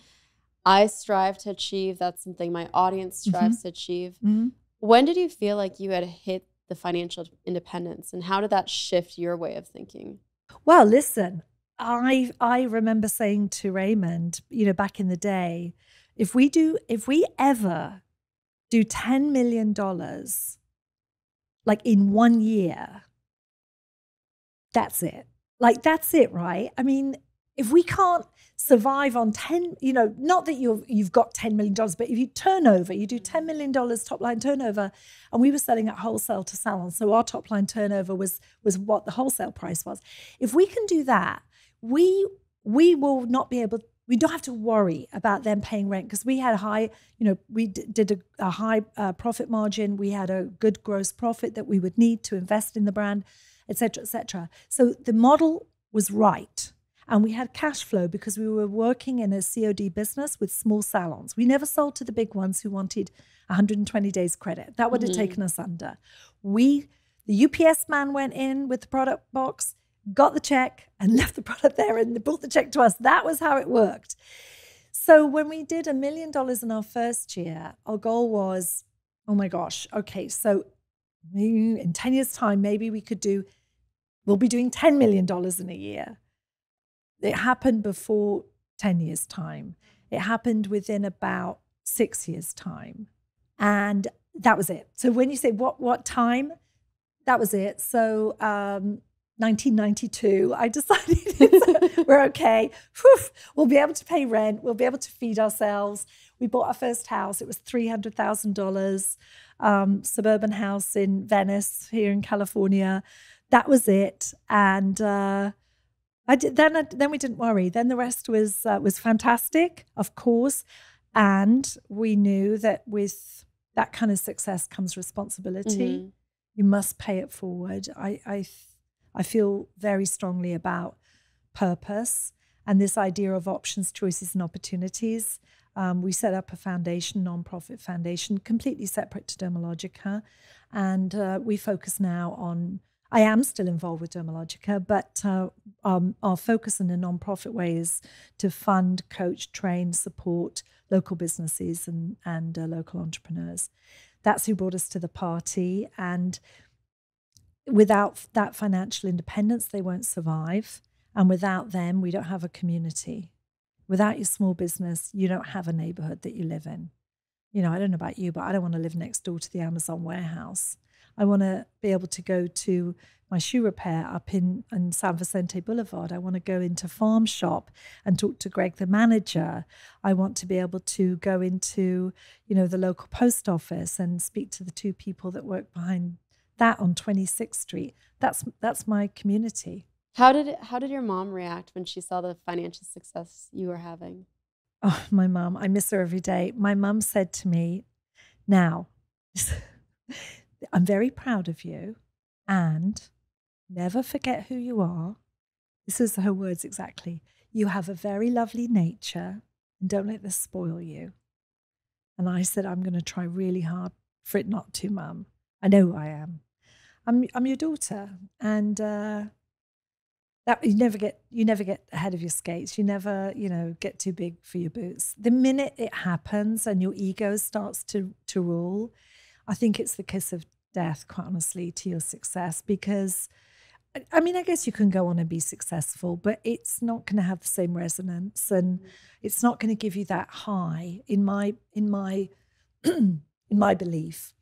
Speaker 2: I strive to achieve. That's something my audience strives mm-hmm. to achieve. Mm-hmm. When did you feel like you had hit the financial independence and how did that shift your way of thinking?
Speaker 1: Well, listen, I I remember saying to Raymond, you know, back in the day, if we do if we ever do 10 million dollars like in one year, that's it. Like that's it, right? I mean, if we can't survive on 10, you know, not that you've you've got 10 million dollars, but if you turnover, you do 10 million dollars top line turnover, and we were selling at wholesale to salons. So our top line turnover was was what the wholesale price was. If we can do that, we we will not be able we don't have to worry about them paying rent because we had a high, you know, we did a, a high uh, profit margin. We had a good gross profit that we would need to invest in the brand, et cetera, et cetera. So the model was right. And we had cash flow because we were working in a COD business with small salons. We never sold to the big ones who wanted 120 days credit. That would have mm-hmm. taken us under. We, the UPS man went in with the product box got the check and left the product there and brought the check to us. That was how it worked. So when we did a million dollars in our first year, our goal was, oh my gosh, okay, so in 10 years' time, maybe we could do, we'll be doing $10 million in a year. It happened before 10 years' time. It happened within about six years' time. And that was it. So when you say what what time, that was it. So um, 1992, I decided we're okay. Whew, we'll be able to pay rent. We'll be able to feed ourselves. We bought our first house. It was $300,000, um, suburban house in Venice, here in California. That was it. And uh, I did, then, I, then we didn't worry. Then the rest was, uh, was fantastic, of course. And we knew that with that kind of success comes responsibility. Mm-hmm. You must pay it forward. I, I I feel very strongly about purpose and this idea of options, choices, and opportunities. Um, we set up a foundation, nonprofit foundation, completely separate to Dermalogica, and uh, we focus now on. I am still involved with Dermalogica, but uh, um, our focus in a nonprofit way is to fund, coach, train, support local businesses and and uh, local entrepreneurs. That's who brought us to the party, and without that financial independence, they won't survive. And without them, we don't have a community. Without your small business, you don't have a neighborhood that you live in. You know, I don't know about you, but I don't want to live next door to the Amazon warehouse. I want to be able to go to my shoe repair up in, in San Vicente Boulevard. I want to go into Farm Shop and talk to Greg, the manager. I want to be able to go into, you know, the local post office and speak to the two people that work behind that on 26th Street. That's that's my community.
Speaker 2: How did how did your mom react when she saw the financial success you were having?
Speaker 1: Oh, my mom, I miss her every day. My mom said to me, "Now, I'm very proud of you and never forget who you are." This is her words exactly. You have a very lovely nature and don't let this spoil you. And I said, I'm going to try really hard for it not to, mum. I know I am. I'm I'm your daughter, and uh, that you never get you never get ahead of your skates. You never you know get too big for your boots. The minute it happens and your ego starts to to rule, I think it's the kiss of death, quite honestly, to your success because. I mean, I guess you can go on and be successful, but it's not going to have the same resonance, and mm. it's not going to give you that high. In my in my in my belief,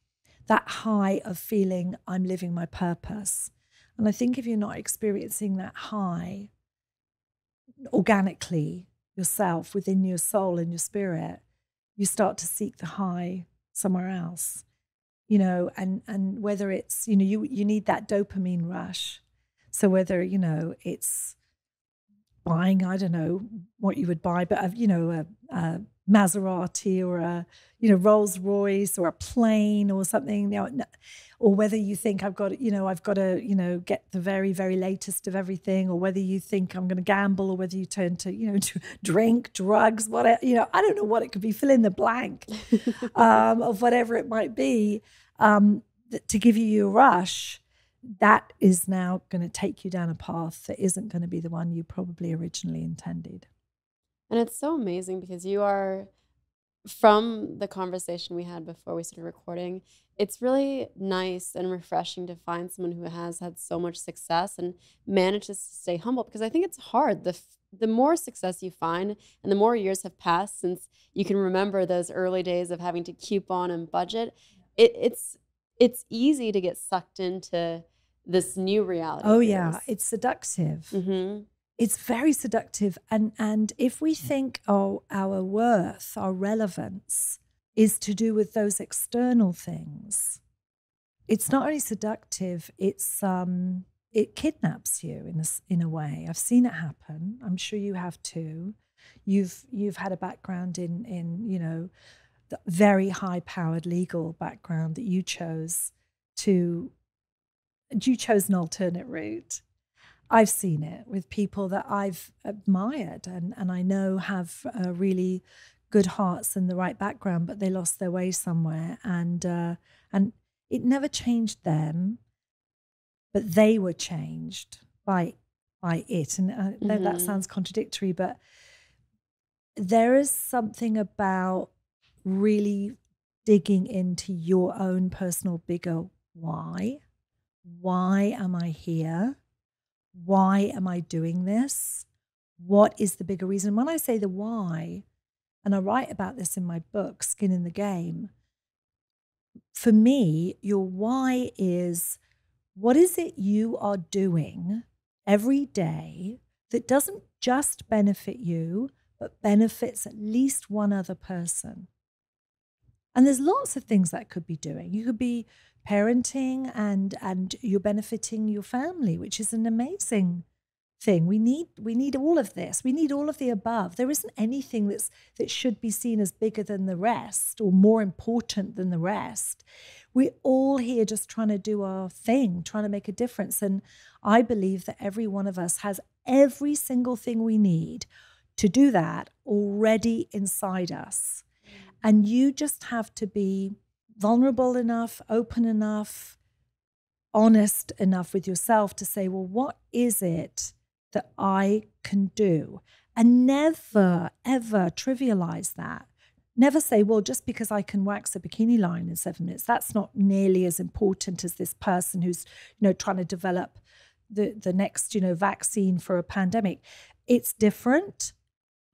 Speaker 1: that high of feeling I'm living my purpose. And I think if you're not experiencing that high organically yourself within your soul and your spirit, you start to seek the high somewhere else. You know, and and whether it's, you know, you you need that dopamine rush. So whether, you know, it's buying, I don't know what you would buy, but, uh, you know, a, Maserati or a you know Rolls Royce or a plane or something, you know, or whether you think I've got you know I've got to you know get the very very latest of everything, or whether you think I'm going to gamble, or whether you turn to you know to drink, drugs, whatever you know I don't know what it could be. Fill in the blank um, of whatever it might be um, to give you a rush. That is now going to take you down a path that isn't going to be the one you probably originally intended.
Speaker 2: And it's so amazing because you are from the conversation we had before we started recording, it's really nice and refreshing to find someone who has had so much success and manages to stay humble because I think it's hard. The the more success you find and the more years have passed since you can remember those early days of having to coupon and budget, it, it's it's easy to get sucked into this new reality.
Speaker 1: Oh yeah, it's seductive.
Speaker 2: Mm-hmm.
Speaker 1: It's very seductive, and and if we think oh our worth, our relevance is to do with those external things, it's not only seductive. It's um it kidnaps you in a, in a way. I've seen it happen. I'm sure you have too. You've you've had a background in in you know the very high powered legal background that you chose to you chose an alternate route. I've seen it with people that I've admired and, and I know have uh, really good hearts and the right background, but they lost their way somewhere, and uh, and it never changed them, but they were changed by by it. And I know that
Speaker 2: Mhm.
Speaker 1: sounds contradictory, but there is something about really digging into your own personal bigger why. Why am I here? Why am I doing this? What is the bigger reason? When I say the why, and I write about this in my book, Skin in the Game, for me, your why is what is it you are doing every day that doesn't just benefit you, but benefits at least one other person? And there's lots of things that could be doing. You could be parenting and and you're benefiting your family, which is an amazing thing. We need we need all of this. We need all of the above. There isn't anything that's that should be seen as bigger than the rest or more important than the rest. We're all here just trying to do our thing, trying to make a difference. And I believe that every one of us has every single thing we need to do that already inside us. And you just have to be vulnerable enough, open enough, honest enough with yourself to say, well, what is it that I can do? And never, ever trivialize that. Never say, well, just because I can wax a bikini line in seven minutes, that's not nearly as important as this person who's, you know, trying to develop the, the next, you know, vaccine for a pandemic. It's different.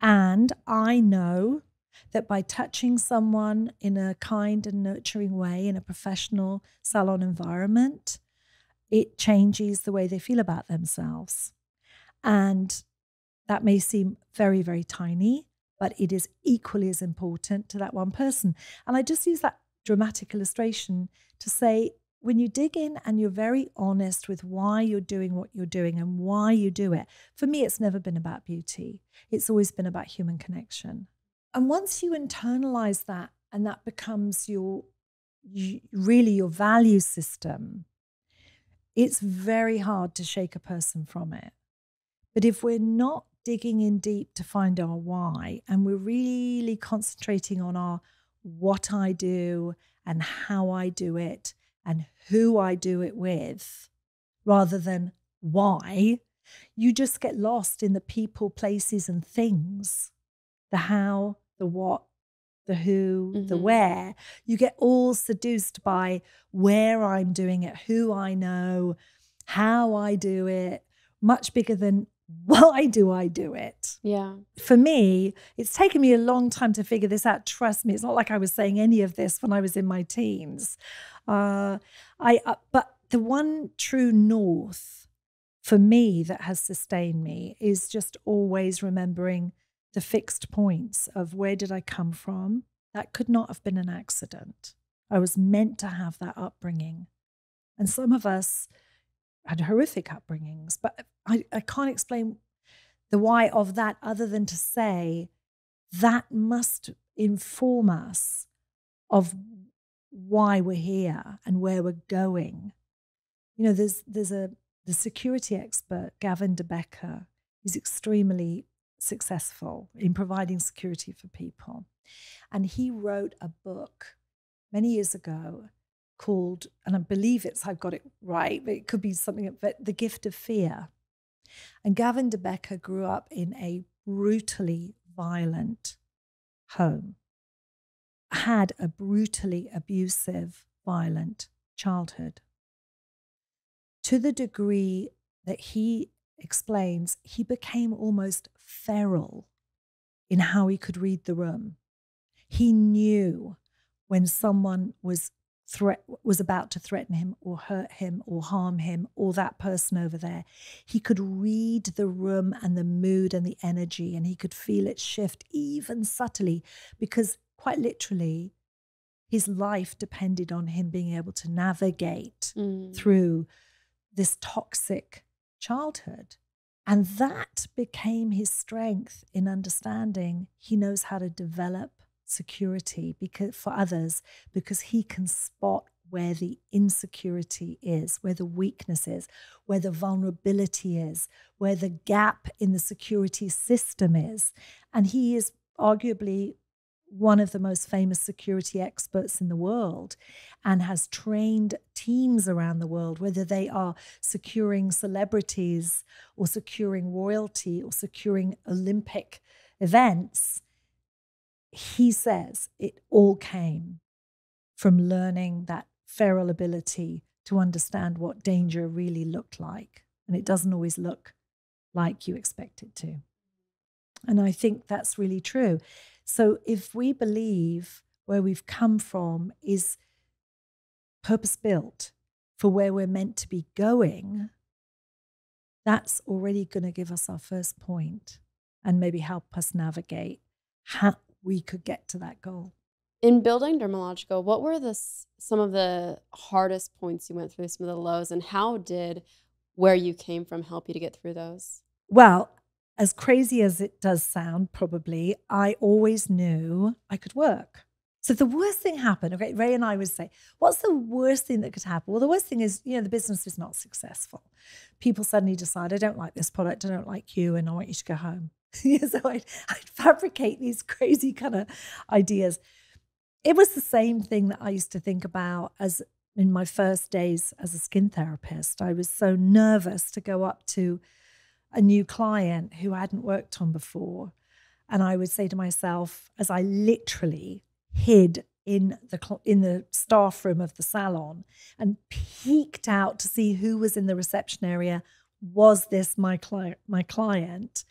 Speaker 1: And I know that by touching someone in a kind and nurturing way in a professional salon environment, it changes the way they feel about themselves. And that may seem very, very tiny, but it is equally as important to that one person. And I just use that dramatic illustration to say when you dig in and you're very honest with why you're doing what you're doing and why you do it, for me, it's never been about beauty, it's always been about human connection. And once you internalize that and that becomes your you, really your value system, it's very hard to shake a person from it. But if we're not digging in deep to find our why and we're really concentrating on our what I do and how I do it and who I do it with rather than why, you just get lost in the people, places, and things the how, the what, the who, the
Speaker 2: Mhm.
Speaker 1: where. You get all seduced by where I'm doing it, who I know, how I do it, much bigger than why do I do it?
Speaker 2: Yeah.
Speaker 1: For me, it's taken me a long time to figure this out. Trust me, it's not like I was saying any of this when I was in my teens. Uh, I, uh, but the one true north for me that has sustained me is just always remembering the fixed points of where did I come from? That could not have been an accident. I was meant to have that upbringing. And some of us had horrific upbringings, but I, I can't explain the why of that other than to say that must inform us of why we're here and where we're going. You know, there's there's a the security expert Gavin De Becker. He's extremely successful in providing security for people. And he wrote a book many years ago called, and I believe it's, I've got it right, but it could be something, but The Gift of Fear. And Gavin De Becker grew up in a brutally violent home, had a brutally abusive, violent childhood. To the degree that he explains, he became almost feral in how he could read the room. He knew when someone was threat was about to threaten him or hurt him or harm him or that person over there. He could read the room and the mood and the energy, and he could feel it shift even subtly because, quite literally, his life depended on him being able to navigate
Speaker 2: Mm.
Speaker 1: through this toxic childhood. And that became his strength in understanding he knows how to develop security because for others because he can spot where the insecurity is, where the weakness is, where the vulnerability is, where the gap in the security system is. And he is arguably one of the most famous security experts in the world and has trained teams around the world, whether they are securing celebrities or securing royalty or securing Olympic events. He says it all came from learning that feral ability to understand what danger really looked like. And it doesn't always look like you expect it to. And I think that's really true. So if we believe where we've come from is purpose built for where we're meant to be going, that's already going to give us our first point and maybe help us navigate how we could get to that goal.
Speaker 2: In building Dermalogica, what were the some of the hardest points you went through, some of the lows, and how did where you came from help you to get through those?
Speaker 1: Well, as crazy as it does sound, probably, I always knew I could work. So the worst thing happened, okay, Ray and I would say, what's the worst thing that could happen? Well, the worst thing is, you know, the business is not successful. People suddenly decide, I don't like this product, I don't like you, and I want you to go home. So I'd, I'd fabricate these crazy kind of ideas. It was the same thing that I used to think about as in my first days as a skin therapist. I was so nervous to go up to a new client who I hadn't worked on before. And I would say to myself, as I literally hid in the in the staff room of the salon and peeked out to see who was in the reception area, was this my client? My client?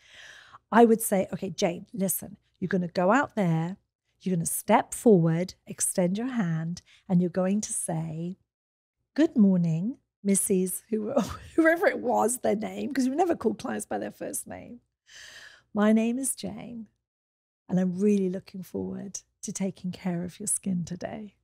Speaker 1: I would say, okay, Jane, listen, you're going to go out there, you're going to step forward, extend your hand, and you're going to say, Good morning, Mrs. Who, whoever it was, their name, because we never call clients by their first name. My name is Jane, and I'm really looking forward to taking care of your skin today.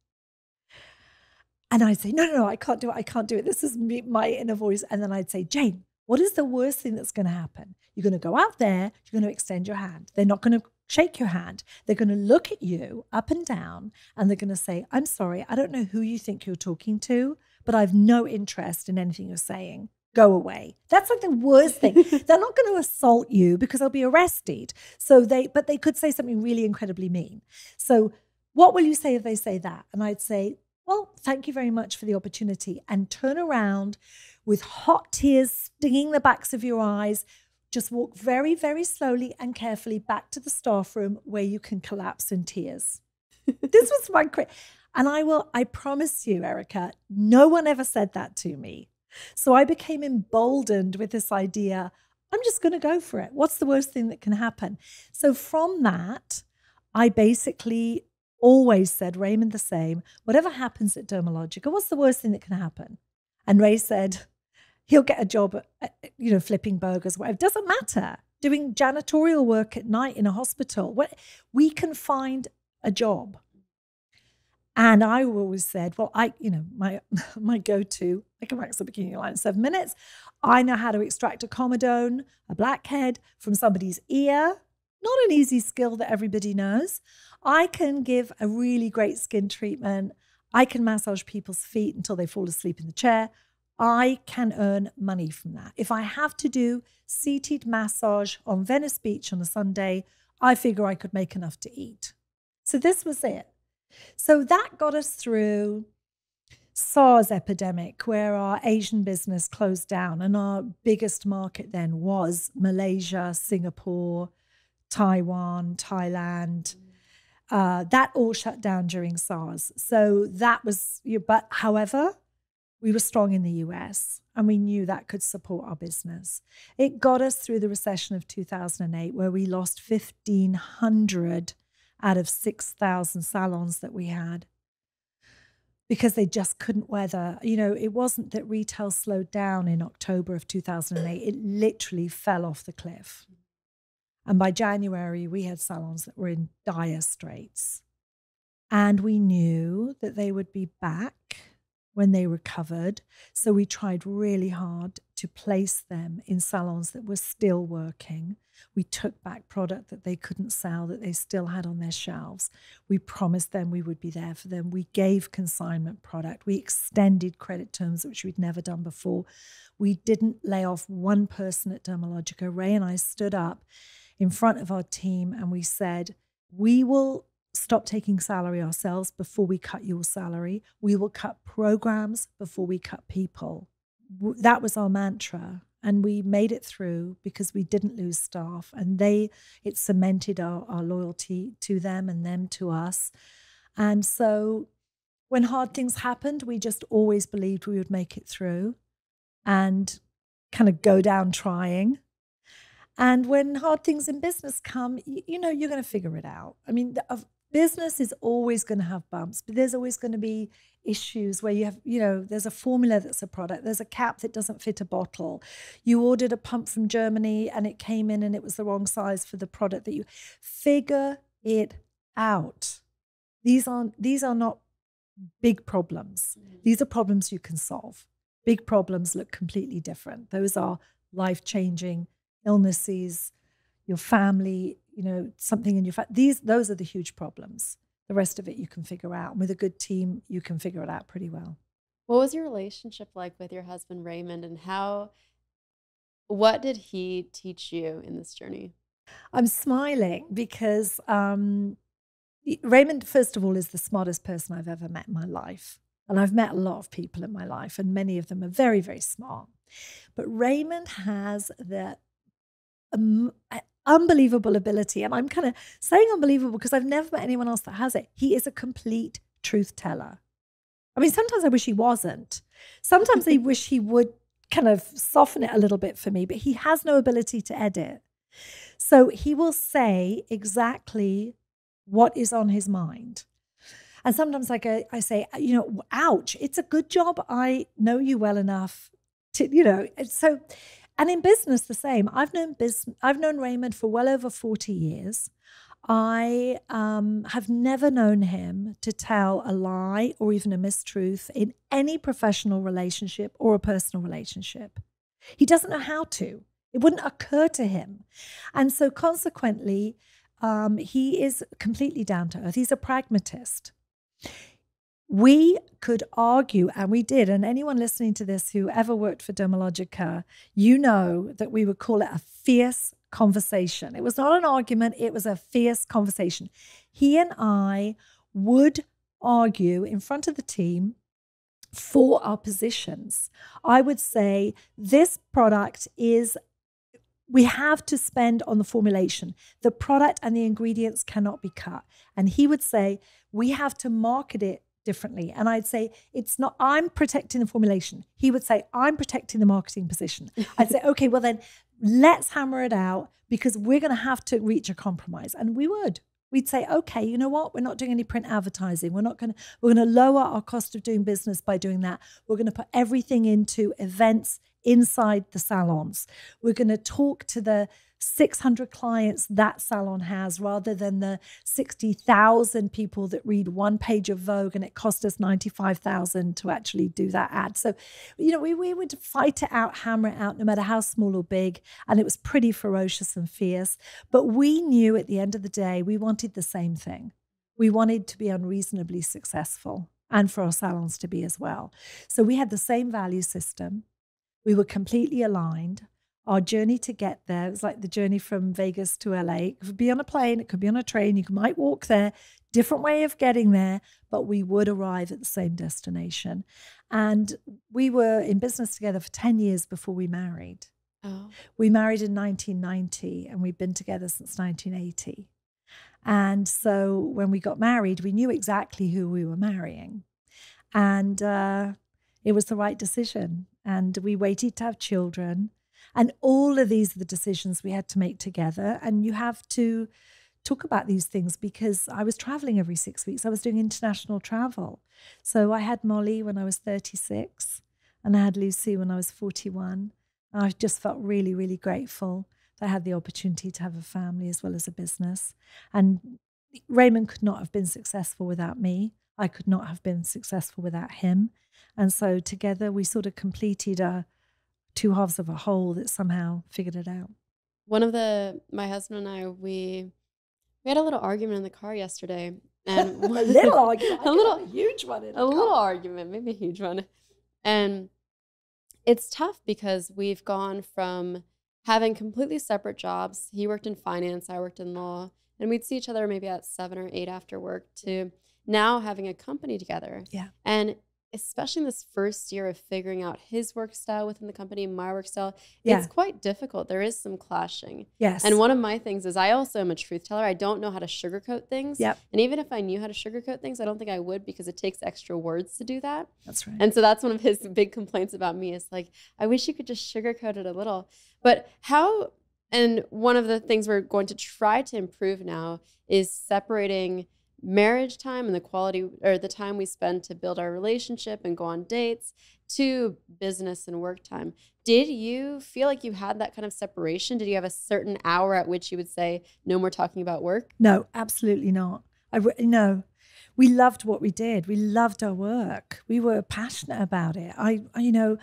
Speaker 1: And I'd say, No, no, no, I can't do it. I can't do it. This is me, my inner voice. And then I'd say, Jane, what is the worst thing that's going to happen? You're going to go out there, you're going to extend your hand. They're not going to shake your hand. They're going to look at you up and down and they're going to say, I'm sorry, I don't know who you think you're talking to, but I've no interest in anything you're saying. Go away. That's like the worst thing. they're not going to assault you because they'll be arrested. So they, but they could say something really incredibly mean. So what will you say if they say that? And I'd say, well, thank you very much for the opportunity. And turn around with hot tears stinging the backs of your eyes. Just walk very, very slowly and carefully back to the staff room where you can collapse in tears. this was my cra- and I will, I promise you, Erika, no one ever said that to me. So I became emboldened with this idea I'm just going to go for it. What's the worst thing that can happen? So from that, I basically always said, Raymond, the same, whatever happens at Dermalogica, what's the worst thing that can happen? And Ray said, he'll get a job at, you know, flipping burgers, whatever. Doesn't matter. Doing janitorial work at night in a hospital. We can find a job. And I always said, well, I, you know, my my go-to, I can wax a bikini line in seven minutes. I know how to extract a comedone, a blackhead from somebody's ear. Not an easy skill that everybody knows. I can give a really great skin treatment. I can massage people's feet until they fall asleep in the chair. I can earn money from that. If I have to do seated massage on Venice Beach on a Sunday, I figure I could make enough to eat. So this was it. So that got us through SARS epidemic, where our Asian business closed down, and our biggest market then was Malaysia, Singapore, Taiwan, Thailand. Uh, that all shut down during SARS. So that was, but however, we were strong in the US and we knew that could support our business. It got us through the recession of 2008, where we lost 1,500 out of 6,000 salons that we had. because they just couldn't weather. You know, it wasn't that retail slowed down in October of 2008, it literally fell off the cliff. And by January, we had salons that were in dire straits. And we knew that they would be back when they recovered. So we tried really hard to place them in salons that were still working. We took back product that they couldn't sell that they still had on their shelves. We promised them we would be there for them. We gave consignment product. We extended credit terms, which we'd never done before. We didn't lay off one person at Dermalogica. Ray and I stood up in front of our team and we said, We will stop taking salary ourselves before we cut your salary. We will cut programs before we cut people. That was our mantra. And we made it through because we didn't lose staff. And they, it cemented our, our loyalty to them and them to us. And so when hard things happened, we just always believed we would make it through and kind of go down trying. And when hard things in business come, you, you know, you're going to figure it out. I mean, business is always going to have bumps, but there's always going to be issues where you have, you know, there's a formula that's a product, there's a cap that doesn't fit a bottle. You ordered a pump from Germany and it came in and it was the wrong size for the product that you figure it out. These aren't these are not big problems. Mm-hmm. These are problems you can solve. Big problems look completely different. Those are life-changing illnesses, your family, you know, something in your family. These, those are the huge problems. The rest of it you can figure out. And with a good team, you can figure it out pretty well.
Speaker 2: What was your relationship like with your husband Raymond, and how? What did he teach you in this journey?
Speaker 1: I'm smiling because um, Raymond, first of all, is the smartest person I've ever met in my life. And I've met a lot of people in my life, and many of them are very, very smart. But Raymond has the um, unbelievable ability. And I'm kind of saying unbelievable because I've never met anyone else that has it. He is a complete truth teller. I mean, sometimes I wish he wasn't. Sometimes I wish he would kind of soften it a little bit for me, but he has no ability to edit. So he will say exactly what is on his mind. And sometimes I go, I say, you know, ouch, it's a good job I know you well enough to, you know, so and in business, the same. I've known business, I've known Raymond for well over 40 years. I um, have never known him to tell a lie or even a mistruth in any professional relationship or a personal relationship. He doesn't know how to. It wouldn't occur to him. And so, consequently, um, he is completely down to earth. He's a pragmatist we could argue, and we did. And anyone listening to this who ever worked for Dermalogica, you know that we would call it a fierce conversation. It was not an argument, it was a fierce conversation. He and I would argue in front of the team for our positions. I would say this product is we have to spend on the formulation. The product and the ingredients cannot be cut. And he would say, we have to market it differently. And I'd say, it's not, I'm protecting the formulation. He would say, I'm protecting the marketing position. I'd say, okay, well then let's hammer it out because we're going to have to reach a compromise. And we would. We'd say, okay, you know what? We're not doing any print advertising. We're not going to, we're going to lower our cost of doing business by doing that. We're going to put everything into events inside the salons. We're going to talk to the 600 clients that salon has rather than the 60,000 people that read one page of Vogue and it cost us 95,000 to actually do that ad. So, you know, we, we would fight it out, hammer it out, no matter how small or big. And it was pretty ferocious and fierce. But we knew at the end of the day, we wanted the same thing. We wanted to be unreasonably successful and for our salons to be as well. So we had the same value system. We were completely aligned our journey to get there. It was like the journey from Vegas to LA. It could be on a plane, it could be on a train, you might walk there, different way of getting there, but we would arrive at the same destination. And we were in business together for 10 years before we married. Oh. We married in 1990 and we've been together since 1980. And so when we got married, we knew exactly who we were marrying. And uh, it was the right decision. And we waited to have children. And all of these are the decisions we had to make together. And you have to talk about these things because I was traveling every six weeks. I was doing international travel. So I had Molly when I was 36 and I had Lucy when I was 41. And I just felt really, really grateful that I had the opportunity to have a family as well as a business. And Raymond could not have been successful without me. I could not have been successful without him. And so together we sort of completed a two halves of a whole that somehow figured it out.
Speaker 2: One of the my husband and I we we had a little argument in the car yesterday, and
Speaker 1: a little argument,
Speaker 2: a little
Speaker 1: a huge one,
Speaker 2: a little argument, maybe a huge one, and it's tough because we've gone from having completely separate jobs. He worked in finance, I worked in law, and we'd see each other maybe at seven or eight after work to now having a company together.
Speaker 1: Yeah.
Speaker 2: And especially in this first year of figuring out his work style within the company, my work style,
Speaker 1: Yeah.
Speaker 2: it's quite difficult. There is some clashing.
Speaker 1: Yes.
Speaker 2: And one of my things is I also am a truth teller. I don't know how to sugarcoat things.
Speaker 1: Yep.
Speaker 2: And even if I knew how to sugarcoat things, I don't think I would because it takes extra words to do that.
Speaker 1: That's right.
Speaker 2: And so that's one of his big complaints about me is like, I wish you could just sugarcoat it a little. But how, and one of the things we're going to try to improve now is separating marriage time and the quality or the time we spend to build our relationship and go on dates to business and work time. Did you feel like you had that kind of separation? Did you have a certain hour at which you would say, no more talking about work?
Speaker 1: No, absolutely not. I no. We loved what we did. We loved our work. We were passionate about it. I, I you know,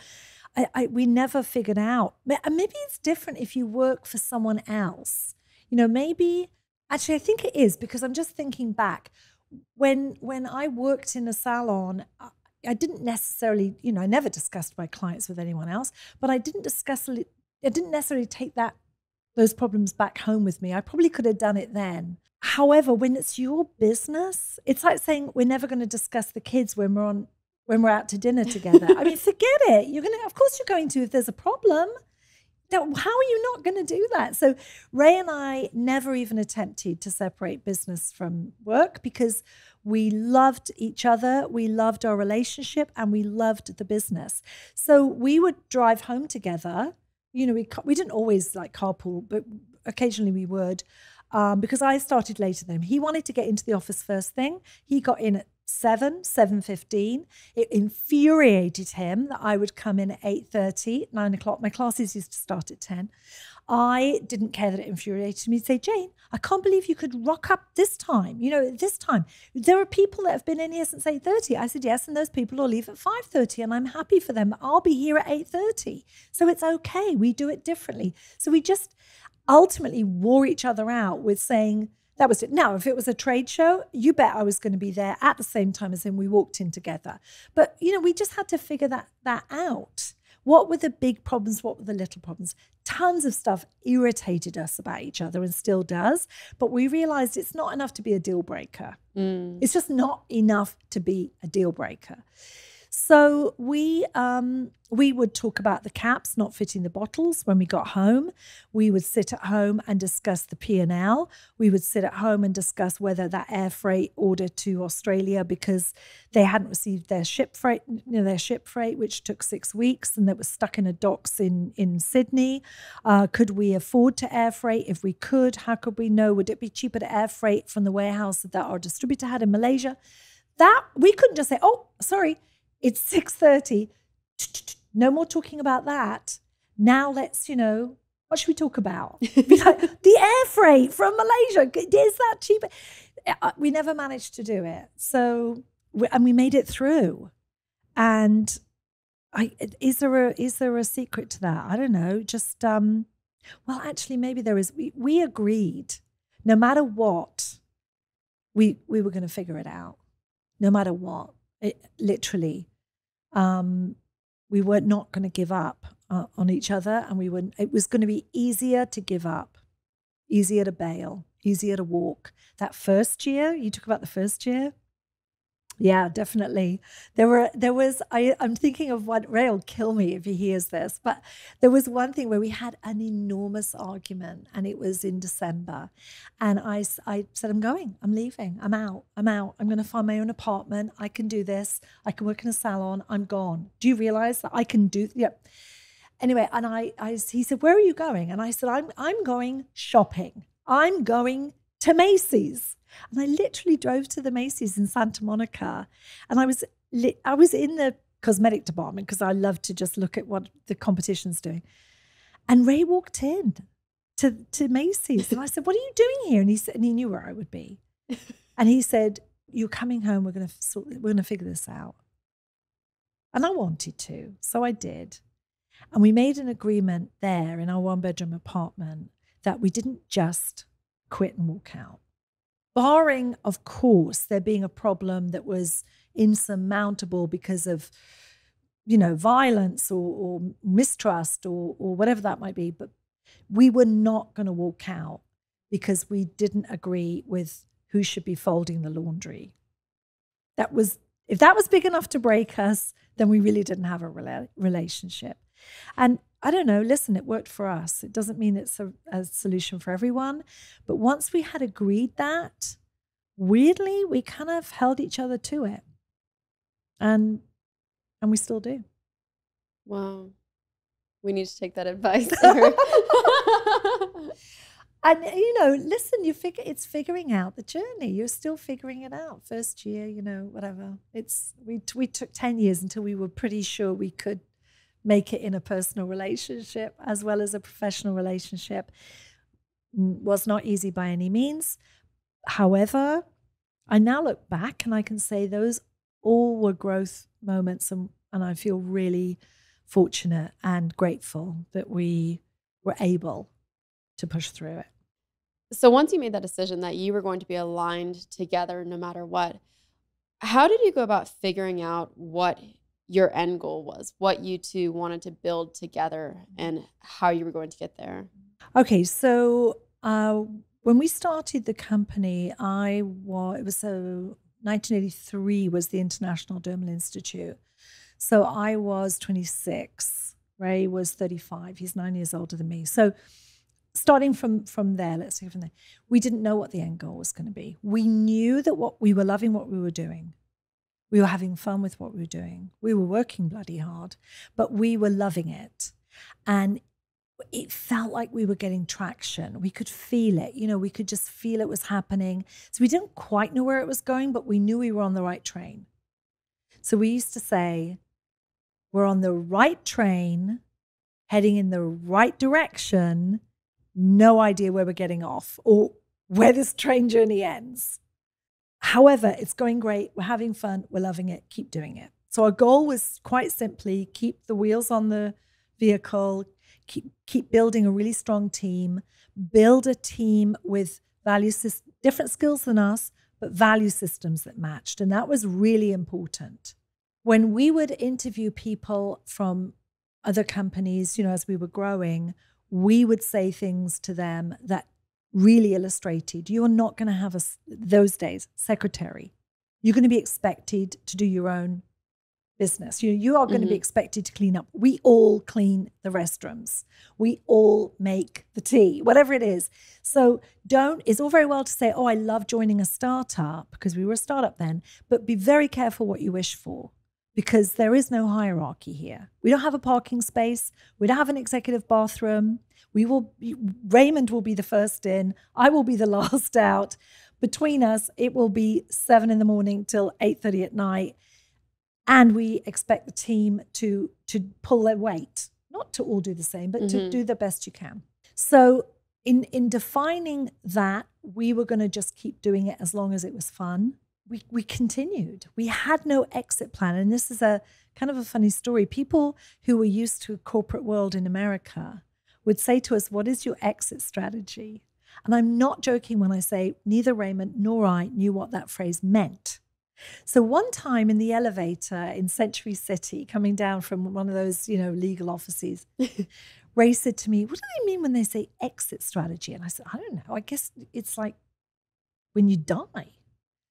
Speaker 1: I, I we never figured out. Maybe it's different if you work for someone else. You know, maybe actually I think it is because I'm just thinking back when when I worked in a salon. I- I didn't necessarily, you know, I never discussed my clients with anyone else, but I didn't discuss. I didn't necessarily take that those problems back home with me. I probably could have done it then. However, when it's your business, it's like saying we're never going to discuss the kids when we're on when we're out to dinner together. I mean, forget it. You're going to of course you're going to if there's a problem. How are you not going to do that? So Ray and I never even attempted to separate business from work because we loved each other, we loved our relationship, and we loved the business. So we would drive home together. You know, we we didn't always like carpool, but occasionally we would. Um, because I started later than him. He wanted to get into the office first thing. He got in at seven, seven fifteen. It infuriated him that I would come in at 8.30, 9 o'clock. My classes used to start at 10. I didn't care that it infuriated me. He'd say, Jane, I can't believe you could rock up this time. You know, this time. There are people that have been in here since 8.30. I said, yes, and those people will leave at 5.30 and I'm happy for them. I'll be here at 8.30. So it's okay. We do it differently. So we just ultimately wore each other out with saying, that was it. Now, if it was a trade show, you bet I was going to be there at the same time as him. We walked in together. But, you know, we just had to figure that that out. What were the big problems? What were the little problems? Tons of stuff irritated us about each other and still does. But we realized it's not enough to be a deal breaker. Mm. It's just not enough to be a deal breaker. So we um, we would talk about the caps not fitting the bottles when we got home. We would sit at home and discuss the P and L. We would sit at home and discuss whether that air freight order to Australia because they hadn't received their ship freight, you know, their ship freight, which took six weeks and that was stuck in a docks in in Sydney. Uh, could we afford to air freight? If we could, how could we know? Would it be cheaper to air freight from the warehouse that our distributor had in Malaysia? That we couldn't just say, "Oh, sorry, it's six thirty. No more talking about that. Now let's, you know, what should we talk about? Like, the air freight from Malaysia is that cheaper? Uh, We never managed to do it. So, we, and we made it through. And I is there a is there a secret to that? I don't know. Just um, well, actually, maybe there is. We we agreed, no matter what, we we were going to figure it out no matter what. It, literally, um, we were not going to give up uh, on each other, and we were. It was going to be easier to give up, easier to bail, easier to walk. That first year, you talk about the first year. Yeah, definitely. There were there was I I'm thinking of one Ray will kill me if he hears this, but there was one thing where we had an enormous argument and it was in December. And I, I said, I'm going, I'm leaving, I'm out, I'm out. I'm gonna find my own apartment. I can do this, I can work in a salon, I'm gone. Do you realize that I can do yeah. Anyway, and I, I he said, Where are you going? And I said, I'm I'm going shopping. I'm going to Macy's. And I literally drove to the Macy's in Santa Monica. And I was li- I was in the cosmetic department because I love to just look at what the competition's doing. And Ray walked in to, to Macy's. And I said, What are you doing here? And he said, and he knew where I would be. And he said, You're coming home, we're gonna sort we're gonna figure this out. And I wanted to. So I did. And we made an agreement there in our one bedroom apartment that we didn't just quit and walk out. Barring, of course, there being a problem that was insurmountable because of, you know, violence or, or mistrust or, or whatever that might be. But we were not going to walk out because we didn't agree with who should be folding the laundry. That was, if that was big enough to break us, then we really didn't have a rela- relationship. And I don't know, listen, it worked for us. It doesn't mean it's a, a solution for everyone. But once we had agreed that, weirdly, we kind of held each other to it. And and we still do.
Speaker 2: Wow. We need to take that advice.
Speaker 1: and you know, listen, you figure it's figuring out the journey. You're still figuring it out. First year, you know, whatever. It's we we took 10 years until we were pretty sure we could make it in a personal relationship as well as a professional relationship. Mm, was not easy by any means. However, I now look back and I can say those all were growth moments and, and I feel really fortunate and grateful that we were able to push through it.
Speaker 2: So once you made that decision that you were going to be aligned together no matter what, how did you go about figuring out what your end goal was, what you two wanted to build together and how you were going to get there?
Speaker 1: Okay, so uh, when we started the company, I was it was so 1983 was the International Dermal Institute. So I was 26. Ray was 35. He's nine years older than me. So starting from from there, let's see from there, we didn't know what the end goal was going to be. We knew that what we were loving what we were doing. We were having fun with what we were doing. We were working bloody hard, but we were loving it. And it felt like we were getting traction. We could feel it. You know, we could just feel it was happening. So we didn't quite know where it was going, but we knew we were on the right train. So we used to say, we're on the right train, heading in the right direction, no idea where we're getting off or where this train journey ends. However, it's going great. We're having fun. We're loving it. Keep doing it. So our goal was quite simply keep the wheels on the vehicle, keep keep building a really strong team, build a team with value systems, different skills than us, but value systems that matched. And that was really important. When we would interview people from other companies, you know, as we were growing, we would say things to them that really illustrated you're not going to have a those days secretary you're going to be expected to do your own business. You, you are going mm-hmm. to be expected to clean up. We all clean the restrooms. We all make the tea, whatever it is. So don't, it's all very well to say, oh, I love joining a startup because we were a startup then, but be very careful what you wish for because there is no hierarchy here. We don't have a parking space. We don't have an executive bathroom. We will, Raymond will be the first in. I will be the last out. Between us, it will be seven in the morning till 8.30 at night and we expect the team to to pull their weight not to all do the same but mm-hmm. to do the best you can so in in defining that we were going to just keep doing it as long as it was fun we we continued we had no exit plan and this is a kind of a funny story people who were used to a corporate world in america would say to us what is your exit strategy and i'm not joking when i say neither raymond nor i knew what that phrase meant so one time in the elevator in Century City, coming down from one of those, you know, legal offices, Ray said to me, What do they mean when they say exit strategy? And I said, I don't know. I guess it's like when you die.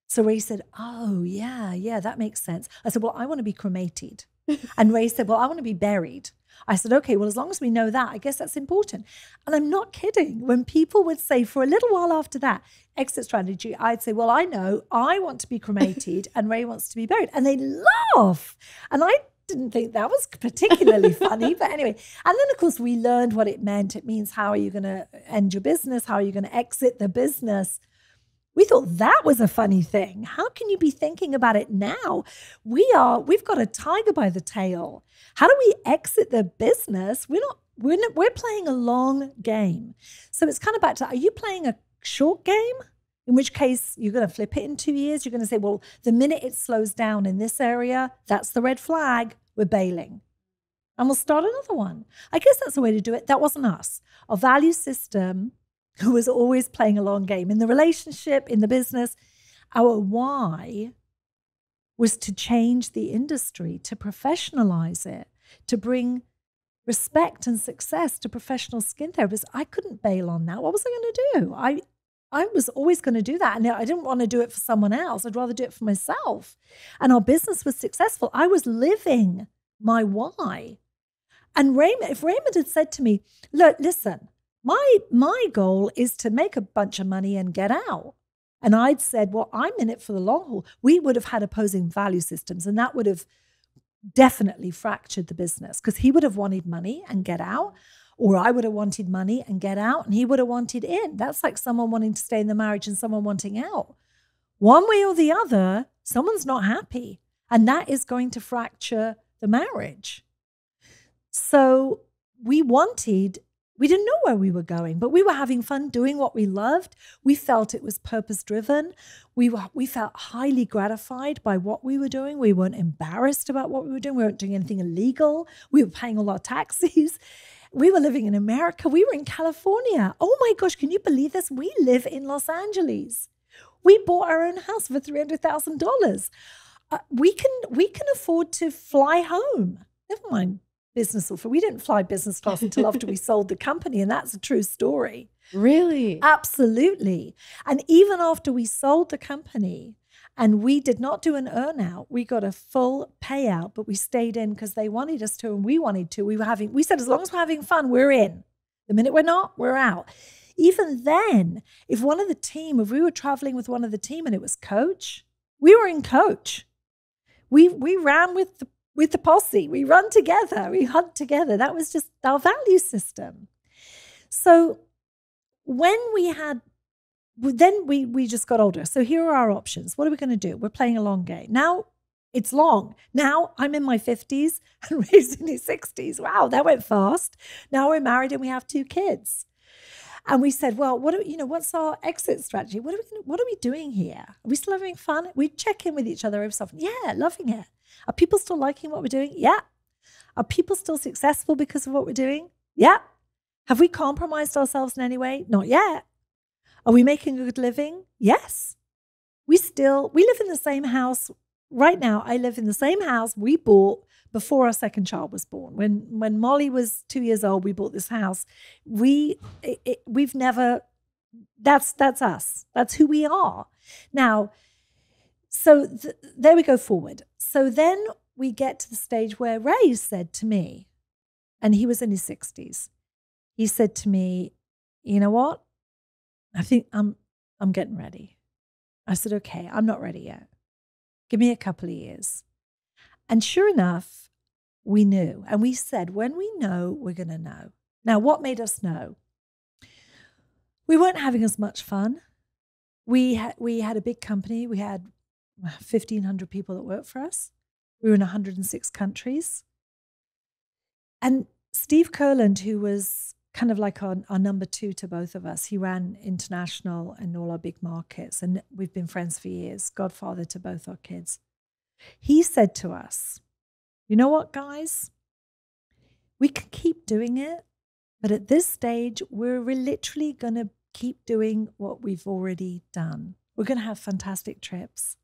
Speaker 1: So Ray said, Oh, yeah, yeah, that makes sense. I said, Well, I want to be cremated. and Ray said, Well, I want to be buried. I said, okay, well, as long as we know that, I guess that's important. And I'm not kidding. When people would say for a little while after that, exit strategy, I'd say, well, I know I want to be cremated and Ray wants to be buried. And they laugh. And I didn't think that was particularly funny. But anyway, and then of course we learned what it meant. It means how are you going to end your business? How are you going to exit the business? We thought that was a funny thing. How can you be thinking about it now? We are, we've got a tiger by the tail. How do we exit the business? We're not, we're, not, we're playing a long game. So it's kind of back to are you playing a short game? In which case, you're going to flip it in two years. You're going to say, well, the minute it slows down in this area, that's the red flag. We're bailing. And we'll start another one. I guess that's the way to do it. That wasn't us. Our value system who was always playing a long game in the relationship, in the business. Our why was to change the industry, to professionalize it, to bring respect and success to professional skin therapists. I couldn't bail on that. What was I going to do? I I was always going to do that. And I didn't want to do it for someone else. I'd rather do it for myself. And our business was successful. I was living my why. And Raymond, if Raymond had said to me, look, listen, my my goal is to make a bunch of money and get out. And I'd said, well, I'm in it for the long haul. We would have had opposing value systems, and that would have definitely fractured the business because he would have wanted money and get out, or I would have wanted money and get out, and he would have wanted in. That's like someone wanting to stay in the marriage and someone wanting out. One way or the other, someone's not happy, and that is going to fracture the marriage. So we wanted we didn't know where we were going, but we were having fun doing what we loved. We felt it was purpose driven. We were we felt highly gratified by what we were doing. We weren't embarrassed about what we were doing. We weren't doing anything illegal. We were paying all our taxes. We were living in America. We were in California. Oh my gosh, can you believe this? We live in Los Angeles. We bought our own house for three hundred thousand uh, dollars. We can we can afford to fly home. Never mind business or we didn't fly business class until after we sold the company and that's a true story.
Speaker 2: Really?
Speaker 1: Absolutely. And even after we sold the company and we did not do an earnout we got a full payout but we stayed in because they wanted us to and we wanted to. We were having we said as long as we're having fun we're in. The minute we're not we're out. Even then if one of the team if we were traveling with one of the team and it was coach we were in coach. We we ran with the with the posse. We run together, we hunt together. That was just our value system. So when we had then we we just got older. So here are our options. What are we going to do? We're playing a long game. Now it's long. Now I'm in my 50s and Ray's in his 60s. Wow, that went fast. Now we're married and we have two kids. And we said, well, what are, you know, what's our exit strategy? What are we what are we doing here? Are we still having fun? We check in with each other every so often. Yeah, loving it. Are people still liking what we're doing? Yeah. Are people still successful because of what we're doing? Yeah. Have we compromised ourselves in any way? Not yet. Are we making a good living? Yes. We still we live in the same house right now. I live in the same house we bought before our second child was born. When when Molly was 2 years old, we bought this house. We it, it, we've never that's that's us. That's who we are. Now, so th- there we go forward. So then we get to the stage where Ray said to me, and he was in his 60s, he said to me, You know what? I think I'm I'm getting ready. I said, Okay, I'm not ready yet. Give me a couple of years. And sure enough, we knew. And we said, when we know, we're going to know. Now, what made us know? We weren't having as much fun. We, ha- we had a big company. We had 1,500 people that work for us. We were in 106 countries. And Steve Kurland, who was kind of like our, our number two to both of us, he ran international and all our big markets. And we've been friends for years, godfather to both our kids. He said to us, You know what, guys? We can keep doing it, but at this stage, we're literally going to keep doing what we've already done. We're going to have fantastic trips.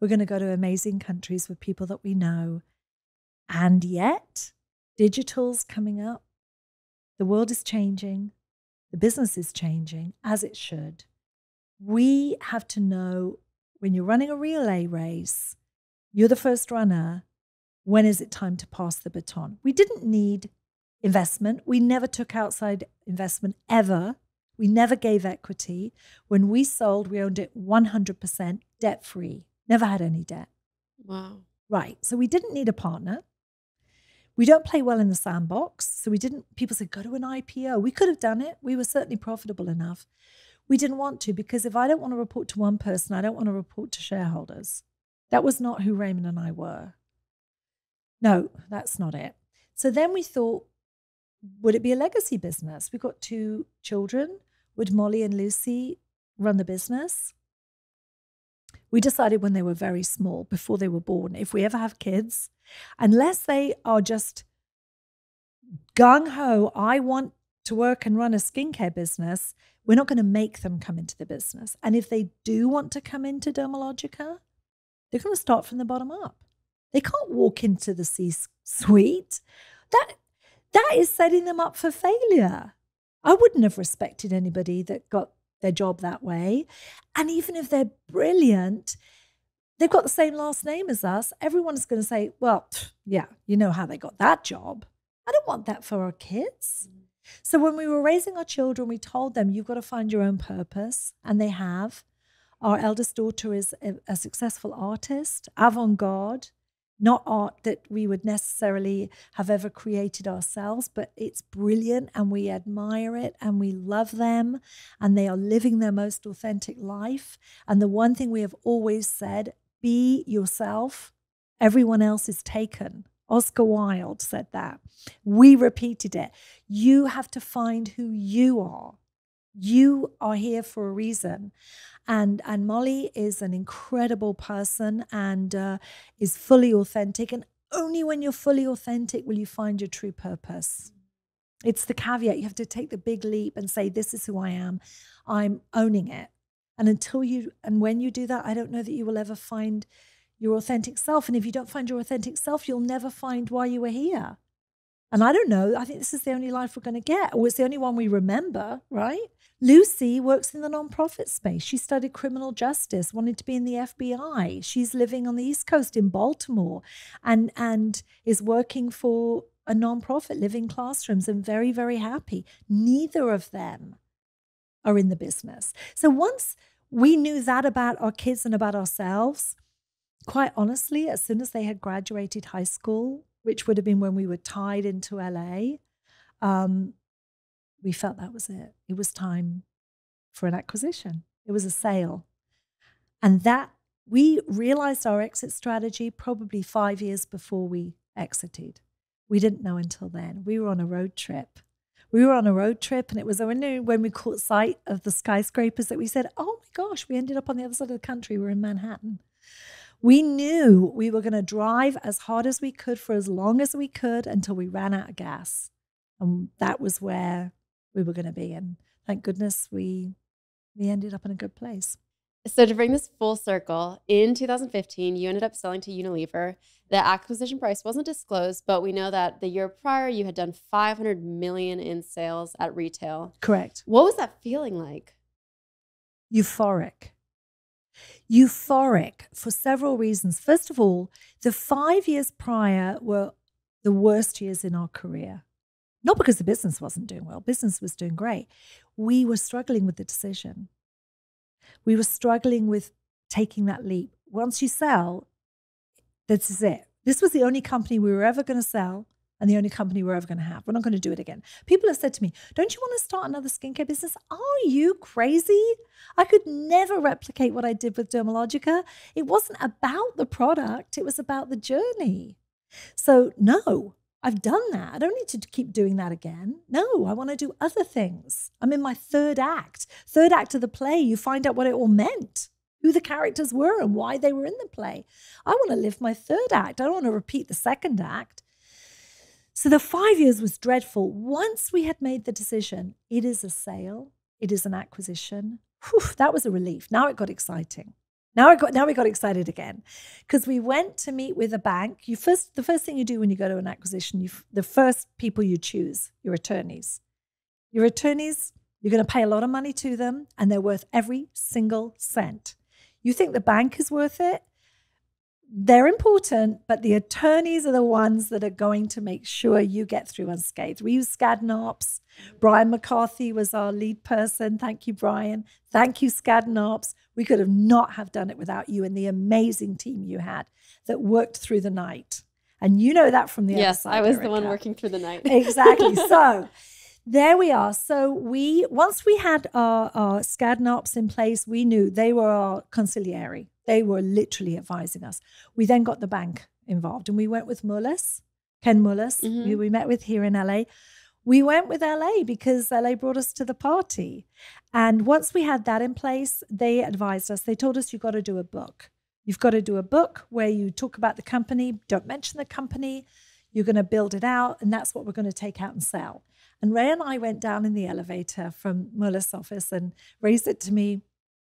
Speaker 1: We're going to go to amazing countries with people that we know. And yet, digital's coming up. The world is changing. The business is changing as it should. We have to know when you're running a relay race, you're the first runner. When is it time to pass the baton? We didn't need investment. We never took outside investment ever. We never gave equity. When we sold, we owned it 100% debt free. Never had any debt.
Speaker 2: Wow.
Speaker 1: Right. So we didn't need a partner. We don't play well in the sandbox. So we didn't, people said, go to an IPO. We could have done it. We were certainly profitable enough. We didn't want to because if I don't want to report to one person, I don't want to report to shareholders. That was not who Raymond and I were. No, that's not it. So then we thought, would it be a legacy business? We've got two children. Would Molly and Lucy run the business? We decided when they were very small, before they were born, if we ever have kids, unless they are just gung ho, I want to work and run a skincare business, we're not going to make them come into the business. And if they do want to come into Dermalogica, they're going to start from the bottom up. They can't walk into the C suite. That that is setting them up for failure. I wouldn't have respected anybody that got their job that way. And even if they're brilliant, they've got the same last name as us. Everyone's going to say, well, yeah, you know how they got that job. I don't want that for our kids. Mm. So when we were raising our children, we told them, you've got to find your own purpose. And they have. Our eldest daughter is a, a successful artist, avant garde not art that we would necessarily have ever created ourselves, but it's brilliant and we admire it and we love them and they are living their most authentic life. And the one thing we have always said be yourself, everyone else is taken. Oscar Wilde said that. We repeated it. You have to find who you are. You are here for a reason and and Molly is an incredible person and uh, is fully authentic. And only when you're fully authentic will you find your true purpose. It's the caveat. You have to take the big leap and say, "This is who I am. I'm owning it." And until you and when you do that, I don't know that you will ever find your authentic self. And if you don't find your authentic self, you'll never find why you were here. And I don't know. I think this is the only life we're going to get, or it's the only one we remember, right? Lucy works in the nonprofit space. She studied criminal justice, wanted to be in the FBI. She's living on the East Coast in Baltimore and, and is working for a nonprofit, living classrooms, and very, very happy. Neither of them are in the business. So once we knew that about our kids and about ourselves, quite honestly, as soon as they had graduated high school, which would have been when we were tied into LA, um, we felt that was it. It was time for an acquisition, it was a sale. And that we realized our exit strategy probably five years before we exited. We didn't know until then. We were on a road trip. We were on a road trip, and it was only when we caught sight of the skyscrapers that we said, Oh my gosh, we ended up on the other side of the country. We're in Manhattan. We knew we were going to drive as hard as we could for as long as we could until we ran out of gas. And that was where we were going to be. And thank goodness we we ended up in a good place.
Speaker 2: So to bring this full circle, in 2015, you ended up selling to Unilever. The acquisition price wasn't disclosed, but we know that the year prior you had done 500 million in sales at retail.
Speaker 1: Correct.
Speaker 2: What was that feeling like?
Speaker 1: Euphoric. Euphoric for several reasons. First of all, the five years prior were the worst years in our career. Not because the business wasn't doing well, business was doing great. We were struggling with the decision. We were struggling with taking that leap. Once you sell, this is it. This was the only company we were ever going to sell and the only company we're ever going to have. We're not going to do it again. People have said to me, Don't you want to start another skincare business? Are you crazy? I could never replicate what I did with Dermalogica. It wasn't about the product, it was about the journey. So, no, I've done that. I don't need to keep doing that again. No, I want to do other things. I'm in my third act. Third act of the play, you find out what it all meant, who the characters were and why they were in the play. I want to live my third act. I don't want to repeat the second act. So the five years was dreadful. Once we had made the decision, it is a sale, it is an acquisition. Whew, that was a relief. Now it got exciting. Now I got now we got excited again because we went to meet with a bank. You first the first thing you do when you go to an acquisition, you the first people you choose your attorneys. Your attorneys, you're going to pay a lot of money to them, and they're worth every single cent. You think the bank is worth it? They're important, but the attorneys are the ones that are going to make sure you get through unscathed. We use Skadden Arps. Brian McCarthy was our lead person. Thank you, Brian. Thank you, Skadden Arps. We could have not have done it without you and the amazing team you had that worked through the night. And you know that from the
Speaker 2: yes,
Speaker 1: other side.
Speaker 2: Yes, I was Erika. the one working through the night.
Speaker 1: exactly. So there we are. So we once we had our, our Skadden in place, we knew they were our consigliere. They were literally advising us. We then got the bank involved and we went with Moelis, Ken Moelis,
Speaker 2: Mhm.
Speaker 1: who we met with here in LA. We went with LA because LA brought us to the party. And once we had that in place, they advised us, they told us, you've got to do a book. You've got to do a book where you talk about the company, don't mention the company, you're going to build it out, and that's what we're going to take out and sell. And Ray and I went down in the elevator from Moelis' office, and Ray said to me,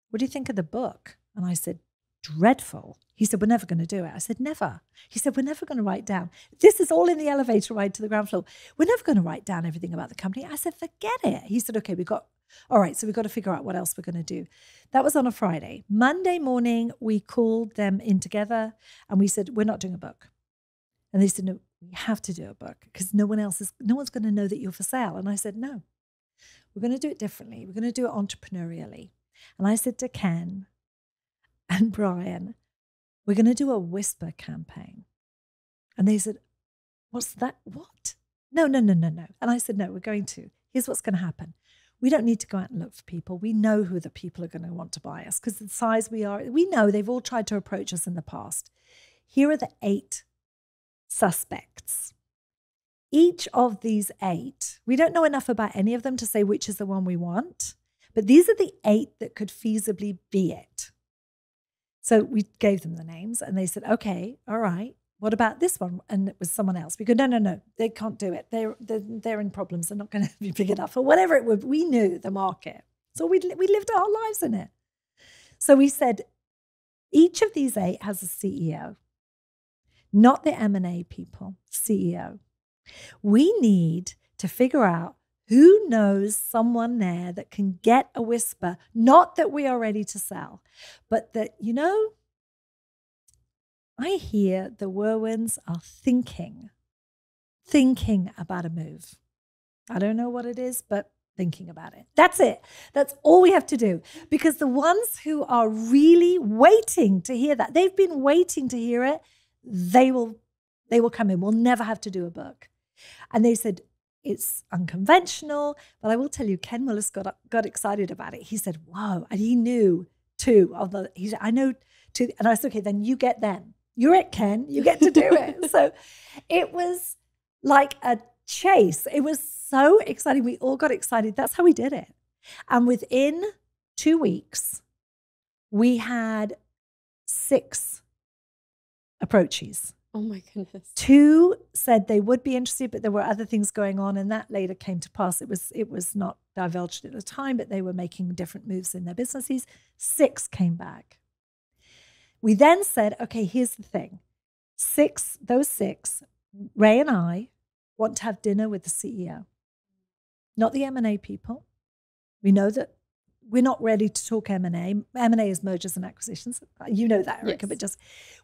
Speaker 1: What do you think of the book? And I said, Dreadful. He said, We're never going to do it. I said, Never. He said, We're never going to write down. This is all in the elevator ride to the ground floor. We're never going to write down everything about the company. I said, Forget it. He said, Okay, we've got, all right, so we've got to figure out what else we're going to do. That was on a Friday. Monday morning, we called them in together and we said, We're not doing a book. And they said, No, we have to do a book because no one else is, no one's going to know that you're for sale. And I said, No, we're going to do it differently. We're going to do it entrepreneurially. And I said to Ken and Brian, We're going to do a whisper campaign. And they said, What's that? What? No, no, no, no, no. And I said, No, we're going to. Here's what's going to happen. We don't need to go out and look for people. We know who the people are going to want to buy us because the size we are, we know they've all tried to approach us in the past. Here are the eight suspects. Each of these eight, we don't know enough about any of them to say which is the one we want, but these are the eight that could feasibly be it. So we gave them the names and they said, okay, all right. What about this one? And it was someone else. We go, no, no, no, they can't do it. They're, they're, they're in problems. They're not going to be big enough or whatever it would. We knew the market. So we, we lived our lives in it. So we said, each of these eight has a CEO, not the M&A people, CEO. We need to figure out who knows someone there that can get a whisper, not that we are ready to sell, but that, you know, I hear the Wurwands are thinking, thinking about a move. I don't know what it is, but thinking about it. That's it. That's all we have to do. Because the ones who are really waiting to hear that, they've been waiting to hear it, they will they will come in. We'll never have to do a book. And they said, it's unconventional, but I will tell you, Ken Moelis got got excited about it. He said, "Wow!" and he knew of the. He said, "I know two," and I said, "Okay, then you get them. You're it, Ken. You get to do it." so it was like a chase. It was so exciting. We all got excited. That's how we did it. And within two weeks, we had six approaches.
Speaker 2: Oh my goodness.
Speaker 1: Two said they would be interested, but there were other things going on, and that later came to pass. It was it was not divulged at the time, but they were making different moves in their businesses. Six came back. We then said, okay, here's the thing. Six, those six, Ray and I want to have dinner with the CEO, not the M&A people. We know that we're not ready to talk M&A. M&A is mergers and acquisitions. You know that, Erika,
Speaker 2: Yes.
Speaker 1: but just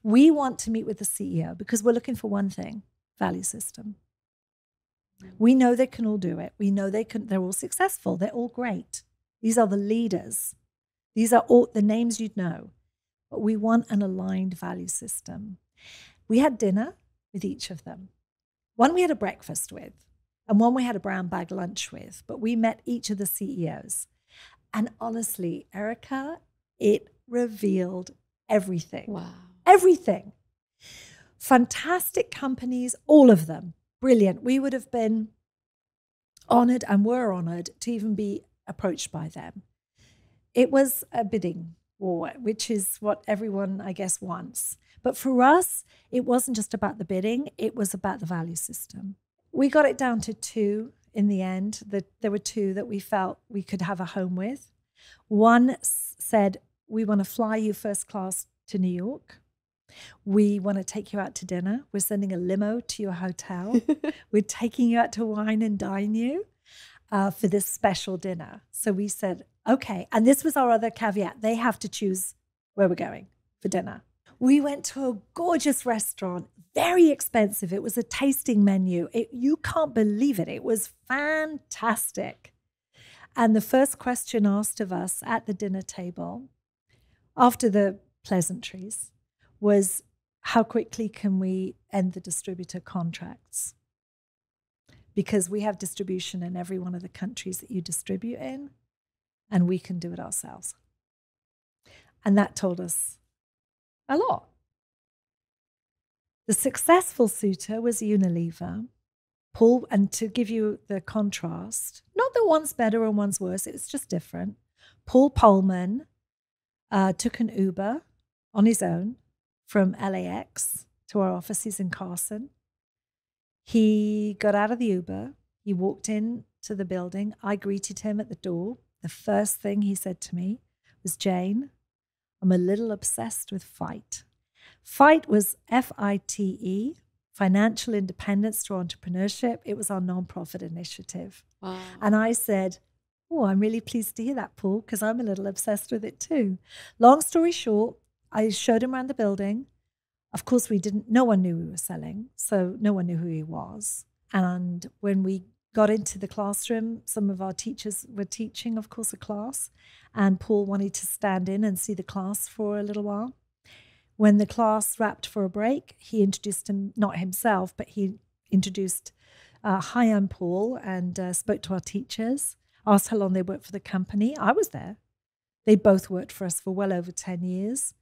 Speaker 1: we want to meet with the CEO because we're looking for one thing, value system. We know they can all do it. We know they can they're all successful. They're all great. These are the leaders. These are all the names you'd know. But we want an aligned value system. We had dinner with each of them. One we had a breakfast with, and one we had a brown bag lunch with, but we met each of the CEOs. And honestly, Erika, it revealed everything.
Speaker 2: Wow.
Speaker 1: Everything. Fantastic companies, all of them. Brilliant. We would have been honored and were honored to even be approached by them. It was a bidding war, which is what everyone, I guess, wants. But for us, it wasn't just about the bidding, it was about the value system. We got it down to two in the end. That there were two that we felt we could have a home with. One said, We want to fly you first class to New York. We want to take you out to dinner. We're sending a limo to your hotel. We're taking you out to wine and dine you uh, for this special dinner. So we said, okay. And this was our other caveat they have to choose where we're going for dinner. We went to a gorgeous restaurant, very expensive. It was a tasting menu. It, you can't believe it. It was fantastic. And the first question asked of us at the dinner table, after the pleasantries, was how quickly can we end the distributor contracts? because we have distribution in every one of the countries that you distribute in, and we can do it ourselves. And that told us a lot. The successful suitor was Unilever. Paul, and to give you the contrast, not that one's better and one's worse, it's just different. Paul Polman uh, took an Uber on his own from LAX to our offices in Carson. He got out of the Uber. He walked in to the building. I greeted him at the door. The first thing he said to me was, Jane, I'm a little obsessed with FITE. FITE was F I T E, Financial Independence Through Entrepreneurship. It was our nonprofit initiative. Wow. And I said, Oh, I'm really pleased to hear that, Paul, because I'm a little obsessed with it too. Long story short, I showed him around the building. Of course, we didn't, no one knew we were selling, so no one knew who he was. And when we got into the classroom, some of our teachers were teaching, of course, a class, and Paul wanted to stand in and see the class for a little while. When the class wrapped for a break, he introduced him, not himself, but he introduced, uh, Hi, I'm Paul, and uh, spoke to our teachers asked how long they worked for the company. I was there. They both worked for us for well over 10 years.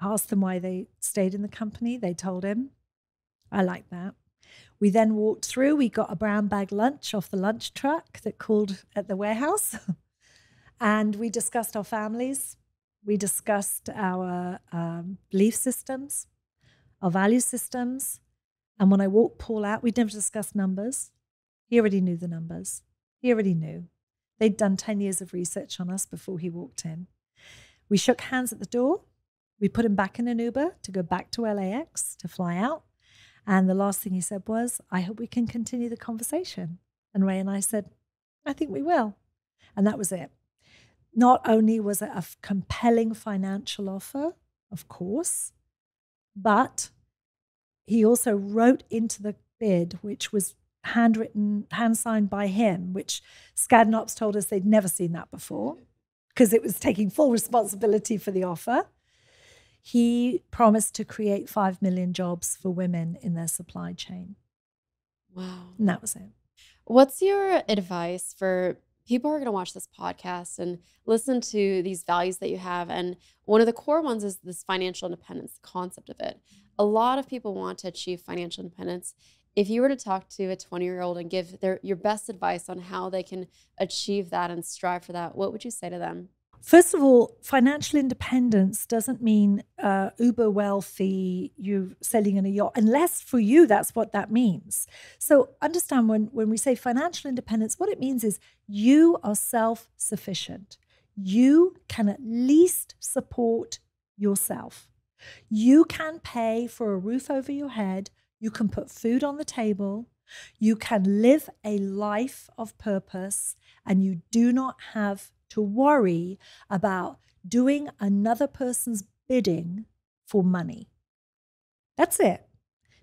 Speaker 1: I asked them why they stayed in the company. They told him. I like that. We then walked through. We got a brown bag lunch off the lunch truck that called at the warehouse. and we discussed our families. We discussed our um, belief systems, our value systems. And when I walked Paul out, we'd never discussed numbers. He already knew the numbers. He already knew. They'd done 10 years of research on us before he walked in. We shook hands at the door. We put him back in an Uber to go back to LAX to fly out. And the last thing he said was, I hope we can continue the conversation. And Ray and I said, I think we will. And that was it. Not only was it a compelling financial offer, of course, but he also wrote into the bid, which was handwritten, hand signed by him, which Skadden Arps told us they'd never seen that before because it was taking full responsibility for the offer. He promised to create 5 million jobs for women in their supply chain.
Speaker 2: Wow.
Speaker 1: And that was it.
Speaker 2: What's your advice for people who are going to watch this podcast and listen to these values that you have? And one of the core ones is this financial independence, concept of it. A lot of people want to achieve financial independence if you were to talk to a 20 year old and give their your best advice on how they can achieve that and strive for that, what would you say to them?
Speaker 1: First of all, financial independence doesn't mean uh, uber wealthy, you selling in a yacht, unless for you that's what that means. So understand when, when we say financial independence, what it means is you are self sufficient. You can at least support yourself. You can pay for a roof over your head you can put food on the table. You can live a life of purpose, and you do not have to worry about doing another person's bidding for money. That's it.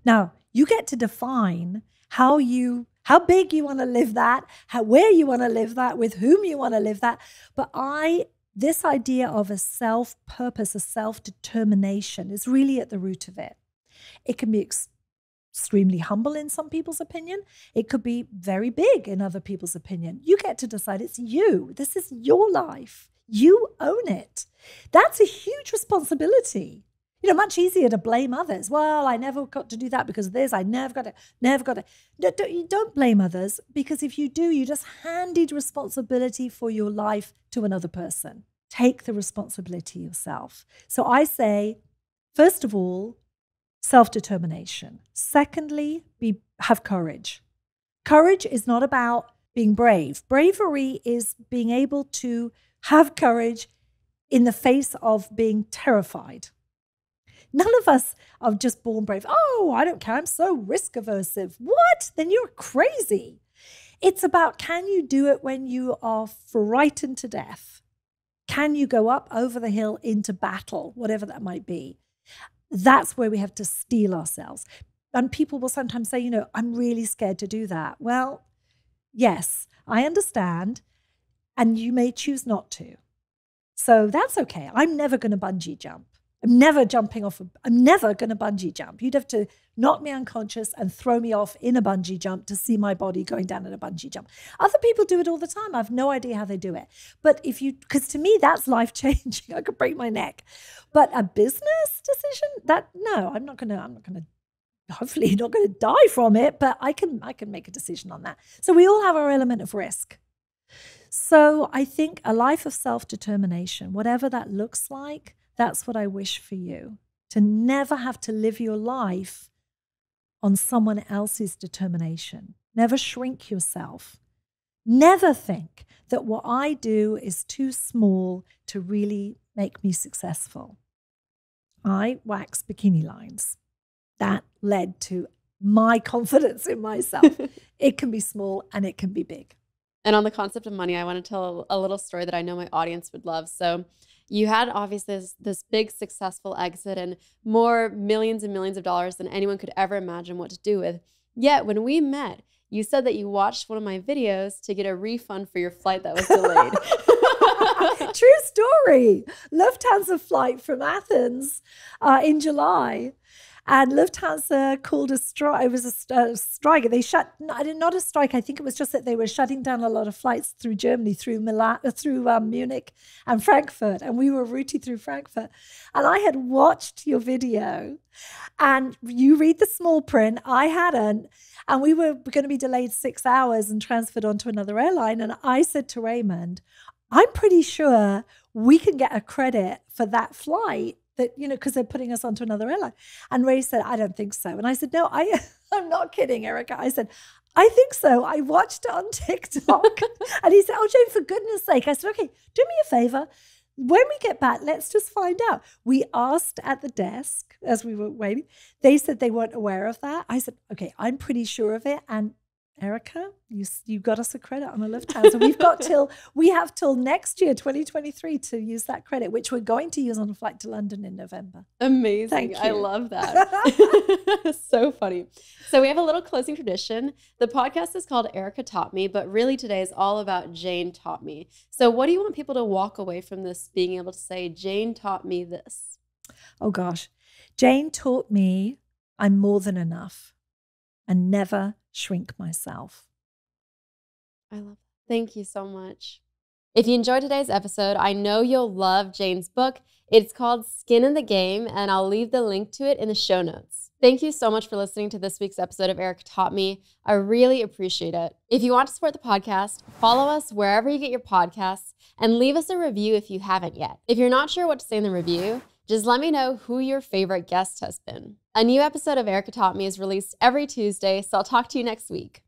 Speaker 1: Now, you get to define how you how big you want to live that, how where you want to live that, with whom you want to live that. But I this idea of a self purpose, a self determination is really at the root of it. It can be ex- extremely humble in some people's opinion. It could be very big in other people's opinion. You get to decide it's you. This is your life. You own it. That's a huge responsibility. You know, much easier to blame others. Well, I never got to do that because of this. I never got to, never got to. No, don't, you don't blame others because if you do, you just handed responsibility for your life to another person. Take the responsibility yourself. So I say, first of all, self determination. Secondly, be, have courage. Courage is not about being brave. Bravery is being able to have courage in the face of being terrified. None of us are just born brave. Oh, I don't care. I'm so risk aversive. What? Then you're crazy. It's about can you do it when you are frightened to death? Can you go up over the hill into battle, whatever that might be? That's where we have to steel ourselves. And people will sometimes say, you know, I'm really scared to do that. Well, yes, I understand. And you may choose not to. So that's okay. I'm never going to bungee jump. I'm never jumping off. A, I'm never going to bungee jump. You'd have to knock me unconscious and throw me off in a bungee jump to see my body going down in a bungee jump. Other people do it all the time. I have no idea how they do it. But if you, because to me, that's life changing. I could break my neck. But a business decision, that, no, I'm not going to, I'm not going to, hopefully not going to die from it, but I can, I can make a decision on that. So we all have our element of risk. So I think a life of self determination, whatever that looks like, that's what I wish for you to never have to live your life on someone else's determination. Never shrink yourself. Never think that what I do is too small to really make me successful. I wax bikini lines. That led to my confidence in myself. it can be small and it can be big.
Speaker 2: And on the concept of money, I want to tell a little story that I know my audience would love. So, you had obviously this, this big successful exit and more millions and millions of dollars than anyone could ever imagine what to do with. Yet, when we met, you said that you watched one of my videos to get a refund for your flight that was delayed.
Speaker 1: True story. Lufthansa flight from Athens uh, in July. And Lufthansa called a strike. It was a, a strike. They shut, not a strike. I think it was just that they were shutting down a lot of flights through Germany, through Milan, uh, through um, Munich and Frankfurt. And we were routing through Frankfurt. And I had watched your video and you read the small print. I hadn't. And we were going to be delayed six hours and transferred onto another airline. And I said to Raymond, I'm pretty sure we can get a credit for that flight that you know because they're putting us onto another airline. And ray said i don't think so. And i said no i i'm not kidding erika. I said i think so. I watched it on tiktok. And he said oh jane for goodness sake. I said okay do me a favor. When we get back let's just find out. We asked at the desk as we were waiting. They said they weren't aware of that. I said okay i'm pretty sure of it. And Erika, you you got us a credit on a Lufthansa. We've got till we have till next year, 2023, to use that credit, which we're going to use on a flight to London in November.
Speaker 2: Amazing! Thank you. I love that. so funny. So we have a little closing tradition. The podcast is called Erika Taught Me, but really today is all about Jane taught me. So what do you want people to walk away from this being able to say, Jane taught me this?
Speaker 1: Oh gosh, Jane taught me I'm more than enough and never shrink myself.
Speaker 2: I love that. Thank you so much. If you enjoyed today's episode, I know you'll love Jane's book. It's called Skin in the Game, and I'll leave the link to it in the show notes. Thank you so much for listening to this week's episode of Erika Taught Me. I really appreciate it. If you want to support the podcast, follow us wherever you get your podcasts and leave us a review if you haven't yet. If you're not sure what to say in the review, just let me know who your favorite guest has been. A new episode of Erika Taught Me is released every Tuesday, so I'll talk to you next week.